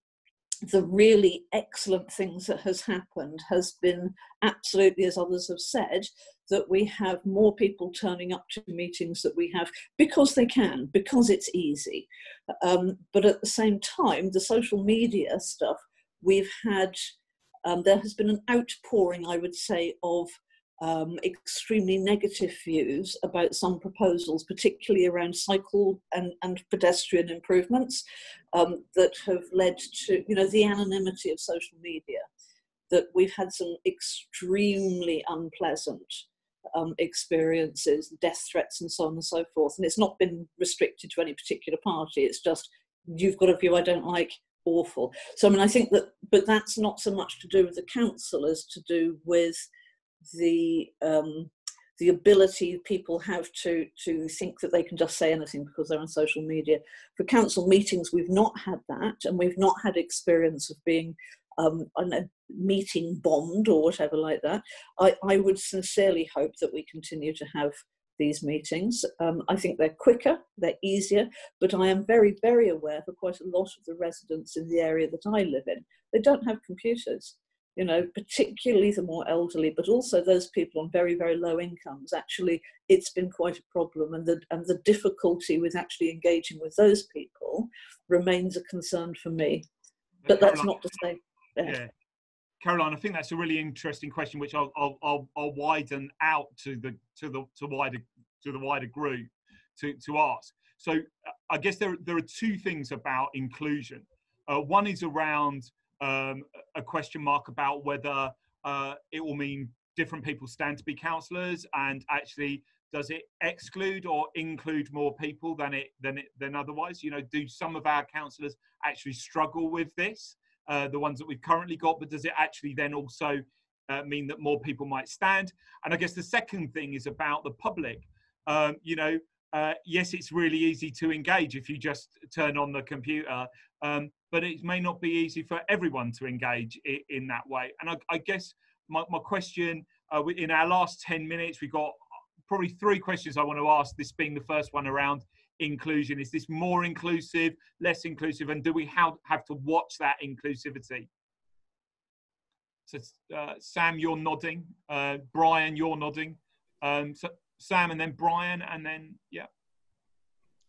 the really excellent things that has happened has been absolutely, as others have said, that we have more people turning up to meetings that we have because they can, because it's easy. Um, but at the same time, the social media stuff, we've had um, there has been an outpouring, I would say, of um, extremely negative views about some proposals, particularly around cycle and, and pedestrian improvements, um, that have led to, you know, the anonymity of social media. That we've had some extremely unpleasant um, experiences, death threats, and so on and so forth. And it's not been restricted to any particular party. It's just you've got a view I don't like, awful. So I mean, I think that, but that's not so much to do with the council as to do with the um, the ability people have to to think that they can just say anything because they're on social media. For council meetings, we've not had that, and we've not had experience of being um, a meeting bombed or whatever like that. I, I would sincerely hope that we continue to have these meetings. Um, I think they're quicker, they're easier, but I am very, very aware for quite a lot of the residents in the area that I live in. They don't have computers you know, particularly the more elderly, but also those people on very, very low incomes. Actually, it's been quite a problem, and the and the difficulty with actually engaging with those people remains a concern for me. But that's not to say. Yeah. Caroline, I think that's a really interesting question, which I'll, I'll, I'll, widen out to the to the to wider to the wider group to, to ask. So I guess there there are two things about inclusion. Uh, one is around um, a question mark about whether uh, it will mean different people stand to be councillors and actually does it exclude or include more people than it than it than otherwise you know do some of our councillors actually struggle with this uh, the ones that we've currently got but does it actually then also uh, mean that more people might stand? And i guess the second thing is about the public. Um, you know uh, yes, it's really easy to engage if you just turn on the computer, um, but it may not be easy for everyone to engage in, in that way. And I, I guess my, my question uh, in our last 10 minutes, we've got probably three questions I want to ask, this being the first one around inclusion. Is this more inclusive, less inclusive, and do we have, to watch that inclusivity? So, uh, Sam, you're nodding. Uh, Brian, you're nodding. Um, so, Sam, and then Brian, and then, yeah.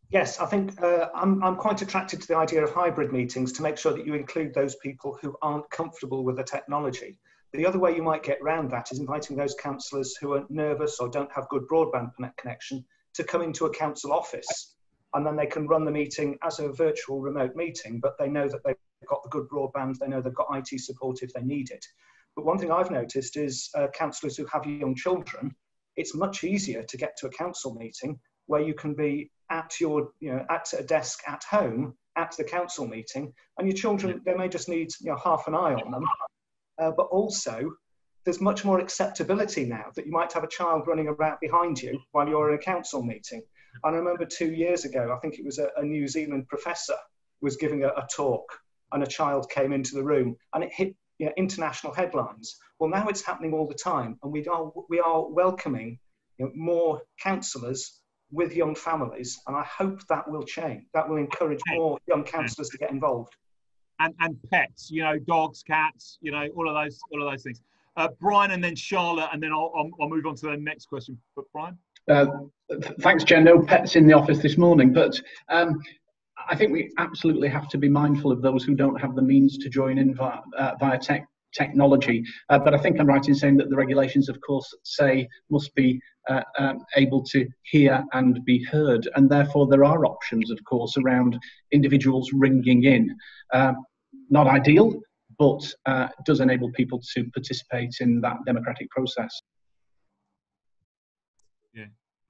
Yes, I think uh, I'm, I'm quite attracted to the idea of hybrid meetings to make sure that you include those people who aren't comfortable with the technology. The other way you might get around that is inviting those councillors who are nervous or don't have good broadband connection to come into a council office and then they can run the meeting as a virtual remote meeting, but they know that they've got the good broadband, they know they've got IT support if they need it. But one thing I've noticed is uh, councillors who have young children, it's much easier to get to a council meeting where you can be at your, you know, at a desk at home at the council meeting, and your children, they may just need, you know, half an eye on them. Uh, but also, there's much more acceptability now that you might have a child running around behind you while you're in a council meeting. And I remember two years ago, I think it was a, a New Zealand professor was giving a, a, talk, and a child came into the room, and it hit you know, international headlines. Well, now it's happening all the time, and we are we are welcoming you know, more councillors with young families, and I hope that will change. That will encourage more young councillors to get involved. And and pets, you know, dogs, cats, you know, all of those all of those things. Uh, Brian, and then Charlotte, and then I'll, I'll, I'll move on to the next question. But Brian. Uh, thanks, Jen. No pets in the office this morning, but um, I think we absolutely have to be mindful of those who don't have the means to join in via, uh, via tech technology. Uh, but I think I'm right in saying that the regulations, of course, say must be uh, um, able to hear and be heard, and therefore there are options, of course, around individuals ringing in. Uh, not ideal, but uh, does enable people to participate in that democratic process.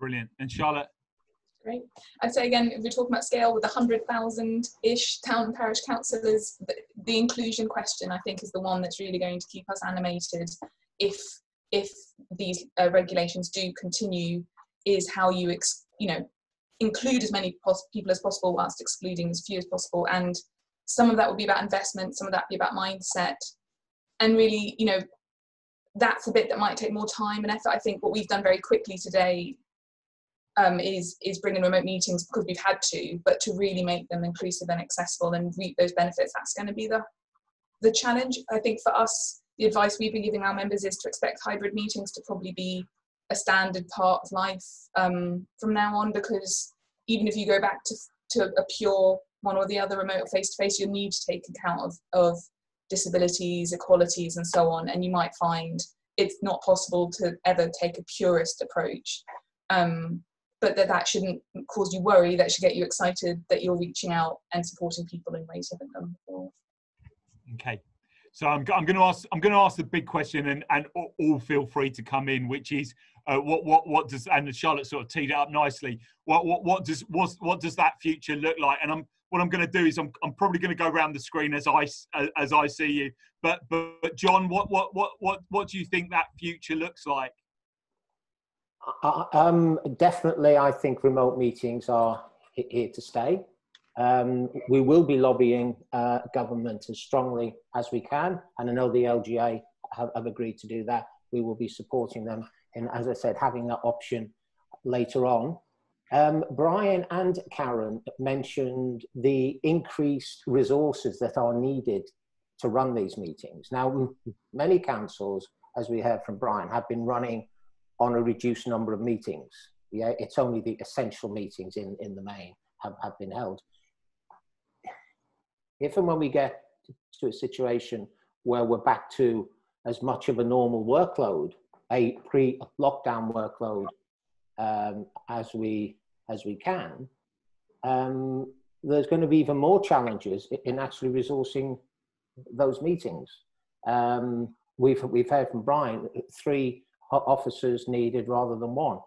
Brilliant. And Charlotte, Great. I'd say again, if we're talking about scale with 100,000-ish town and parish councillors, the, the, inclusion question I think is the one that's really going to keep us animated if if these uh, regulations do continue, is how you ex, you know include as many people as possible whilst excluding as few as possible. And some of that will be about investment, some of that will be about mindset, and really, you know, that's a bit that might take more time and effort. I think what we've done very quickly today um, is is bringing remote meetings because we've had to, but to really make them inclusive and accessible and reap those benefits, that's going to be the the challenge. I think for us, the advice we've been giving our members is to expect hybrid meetings to probably be a standard part of life um, from now on, because even if you go back to to a pure one or the other remote face to face, you'll need to take account of of disabilities, equalities, and so on, and you might find it's not possible to ever take a purist approach. Um, but that that shouldn't cause you worry. That should get you excited that you're reaching out and supporting people in ways you haven't done before. Okay. So I'm, I'm going to ask I'm going to ask the big question, and, and all feel free to come in, which is uh, what what what does and Charlotte sort of teed it up nicely. What what what does what, what does that future look like? And I'm what I'm going to do is I'm, I'm probably going to go around the screen as I as I see you. But but, but John, what what what what what do you think that future looks like? Um, definitely, I think remote meetings are here to stay. Um, we will be lobbying uh, government as strongly as we can, and I know the LGA have, have, agreed to do that. We will be supporting them, and as I said, having that option later on. Um, Brian and Karen mentioned the increased resources that are needed to run these meetings. Now, many councils, as we heard from Brian, have been running on a reduced number of meetings. Yeah, it's only the essential meetings in, in the main have, have been held. If and when we get to a situation where we're back to as much of a normal workload, a pre-lockdown workload um, as we as we can, um, there's going to be even more challenges in actually resourcing those meetings. Um, we've we've heard from Brian three officers needed rather than one.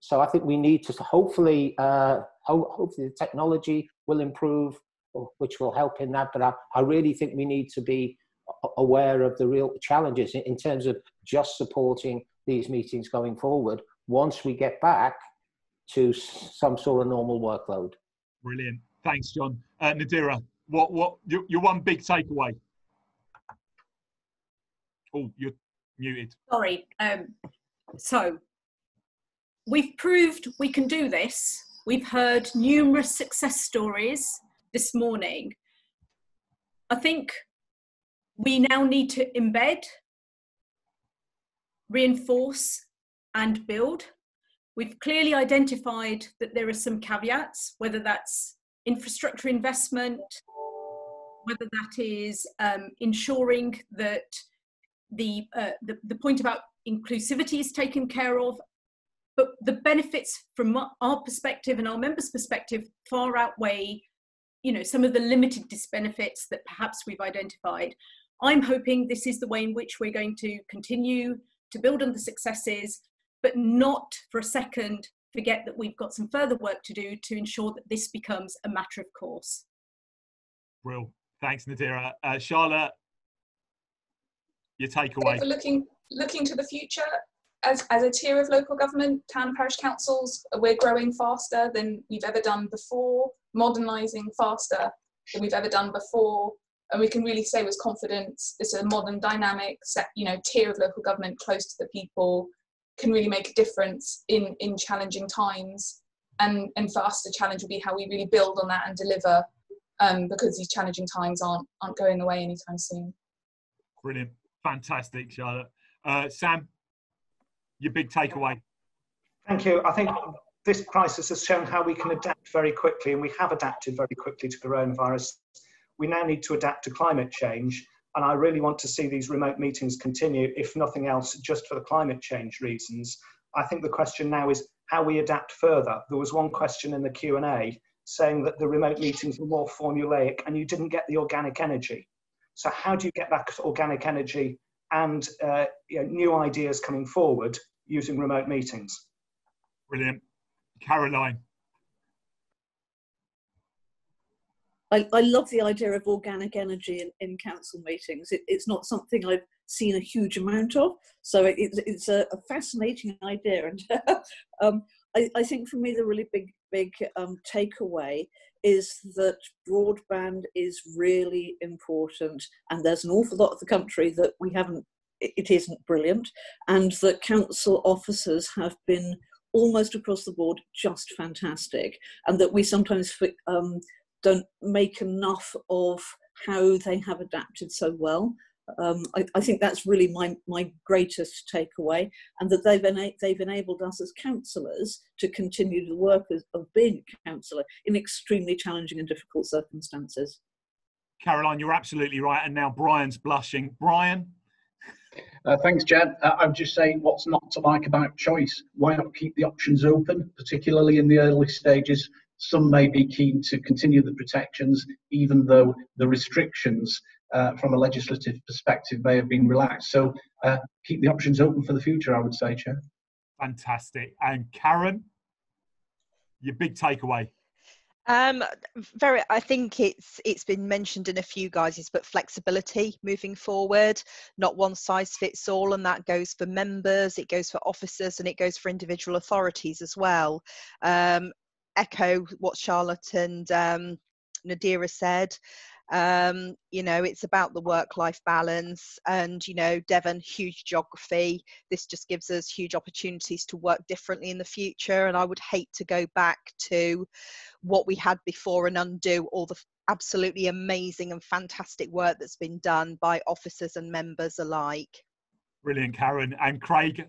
So I think we need to hopefully, uh, ho hopefully the technology will improve, which will help in that. But I, I really think we need to be aware of the real challenges in, in terms of just supporting these meetings going forward once we get back to some sort of normal workload. Brilliant. Thanks, John. Uh, Nadira, what, what, your, your one big takeaway? Oh, you're muted. Sorry. Um, so we've proved we can do this. We've heard numerous success stories this morning. I think we now need to embed, reinforce, and build. We've clearly identified that there are some caveats, whether that's infrastructure investment, whether that is um, ensuring that the, uh, the, the point about inclusivity is taken care of, but the benefits from our perspective and our members' perspective far outweigh, you know, some of the limited disbenefits that perhaps we've identified. I'm hoping this is the way in which we're going to continue to build on the successes, but not for a second forget that we've got some further work to do to ensure that this becomes a matter of course. Real. Thanks, Nadira. Uh, Charlotte, your takeaway? looking looking to the future, as, as a tier of local government, town and parish councils, we're growing faster than we've ever done before, modernising faster than we've ever done before. And we can really say with confidence, it's a modern, dynamic, set, you know, tier of local government close to the people, can really make a difference in, in challenging times. And, and for us, the challenge will be how we really build on that and deliver um, because these challenging times aren't, aren't going away anytime soon. Brilliant. Fantastic, Charlotte. Uh, Sam, your big takeaway. Thank you. I think this crisis has shown how we can adapt very quickly, and we have adapted very quickly to coronavirus. We now need to adapt to climate change, and I really want to see these remote meetings continue, if nothing else, just for the climate change reasons. I think the question now is how we adapt further. There was one question in the Q&A saying that the remote meetings were more formulaic and you didn't get the organic energy. So how do you get that organic energy and uh, you know, new ideas coming forward using remote meetings? Brilliant. Caroline. I, I love the idea of organic energy in, in council meetings. It, it's not something I've seen a huge amount of, so it, it's, it's a, a, fascinating idea. And um, I, I, think for me, the really big, big um, takeaway is that broadband is really important and there's an awful lot of the country that we haven't it isn't brilliant and that council officers have been almost across the board just fantastic and that we sometimes um, don't make enough of how they have adapted so well um, I, I, think that's really my, my greatest takeaway, and that they've, ena- they've enabled us as councillors to continue the work of, of being a councillor in extremely challenging and difficult circumstances. Caroline, you're absolutely right. And now Brian's blushing. Brian? Uh, thanks, Jed. Uh, I'm just saying what's not to like about choice. Why not keep the options open, particularly in the early stages? Some may be keen to continue the protections, even though the restrictions uh, from a legislative perspective may have been relaxed. So uh, keep the options open for the future, I would say, Chair. Fantastic. And Karen, your big takeaway? Um, very. I think it's it's been mentioned in a few guises, but flexibility moving forward, not one size fits all, and that goes for members, it goes for officers, and it goes for individual authorities as well. Um, echo what Charlotte and um, Nadira said. Um, you know, it's about the work life balance. And, you know, Devon, huge geography. This just gives us huge opportunities to work differently in the future. And I would hate to go back to what we had before and undo all the absolutely amazing and fantastic work that's been done by officers and members alike. Brilliant, Karen. And Craig,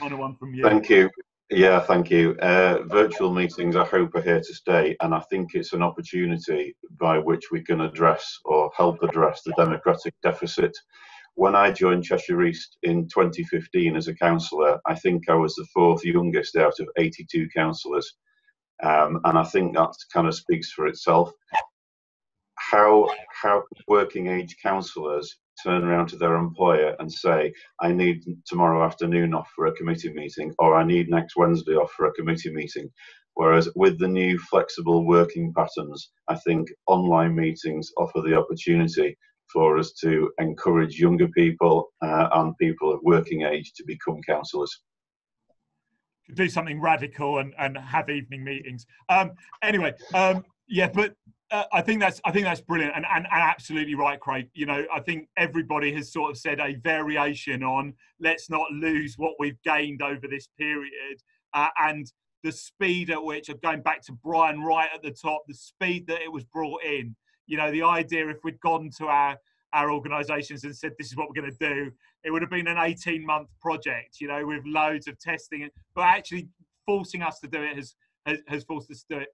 one from you. Thank you. Yeah, thank you. Uh, virtual meetings, I hope, are here to stay, and I think it's an opportunity by which we can address or help address the democratic deficit. When I joined Cheshire East in 2015 as a councillor, I think I was the fourth youngest out of 82 councillors, um, and I think that kind of speaks for itself. How how working age councillors turn around to their employer and say, I need tomorrow afternoon off for a committee meeting, or I need next Wednesday off for a committee meeting. Whereas with the new flexible working patterns, I think online meetings offer the opportunity for us to encourage younger people uh, and people of working age to become councillors. Do something radical and, and have evening meetings. Um, anyway, um, yeah, but uh, I think that's I think that's brilliant and, and, and absolutely right, Craig. You know, I think everybody has sort of said a variation on let's not lose what we've gained over this period, uh, and the speed at which, going back to Brian right at the top, the speed that it was brought in. You know, the idea if we'd gone to our our organisations and said this is what we're going to do, it would have been an 18 month project. You know, with loads of testing, but actually forcing us to do it has has, has forced us to do it.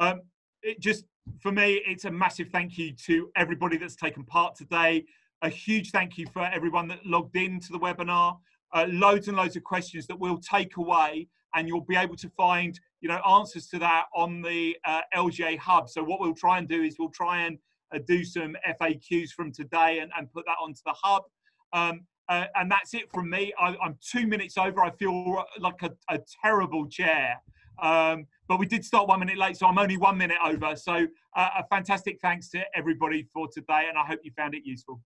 Um, it just for me, it's a massive thank you to everybody that's taken part today. A huge thank you for everyone that logged in to the webinar. Uh, loads and loads of questions that we'll take away, and you'll be able to find, you know, answers to that on the uh, LGA hub. So what we'll try and do is we'll try and uh, do some FAQs from today and, and put that onto the hub. Um, uh, and that's it from me. I, am two minutes over. I feel like a, a terrible chair. Um, but we did start one minute late, so I'm only one minute over. So uh, a fantastic thanks to everybody for today, and I hope you found it useful.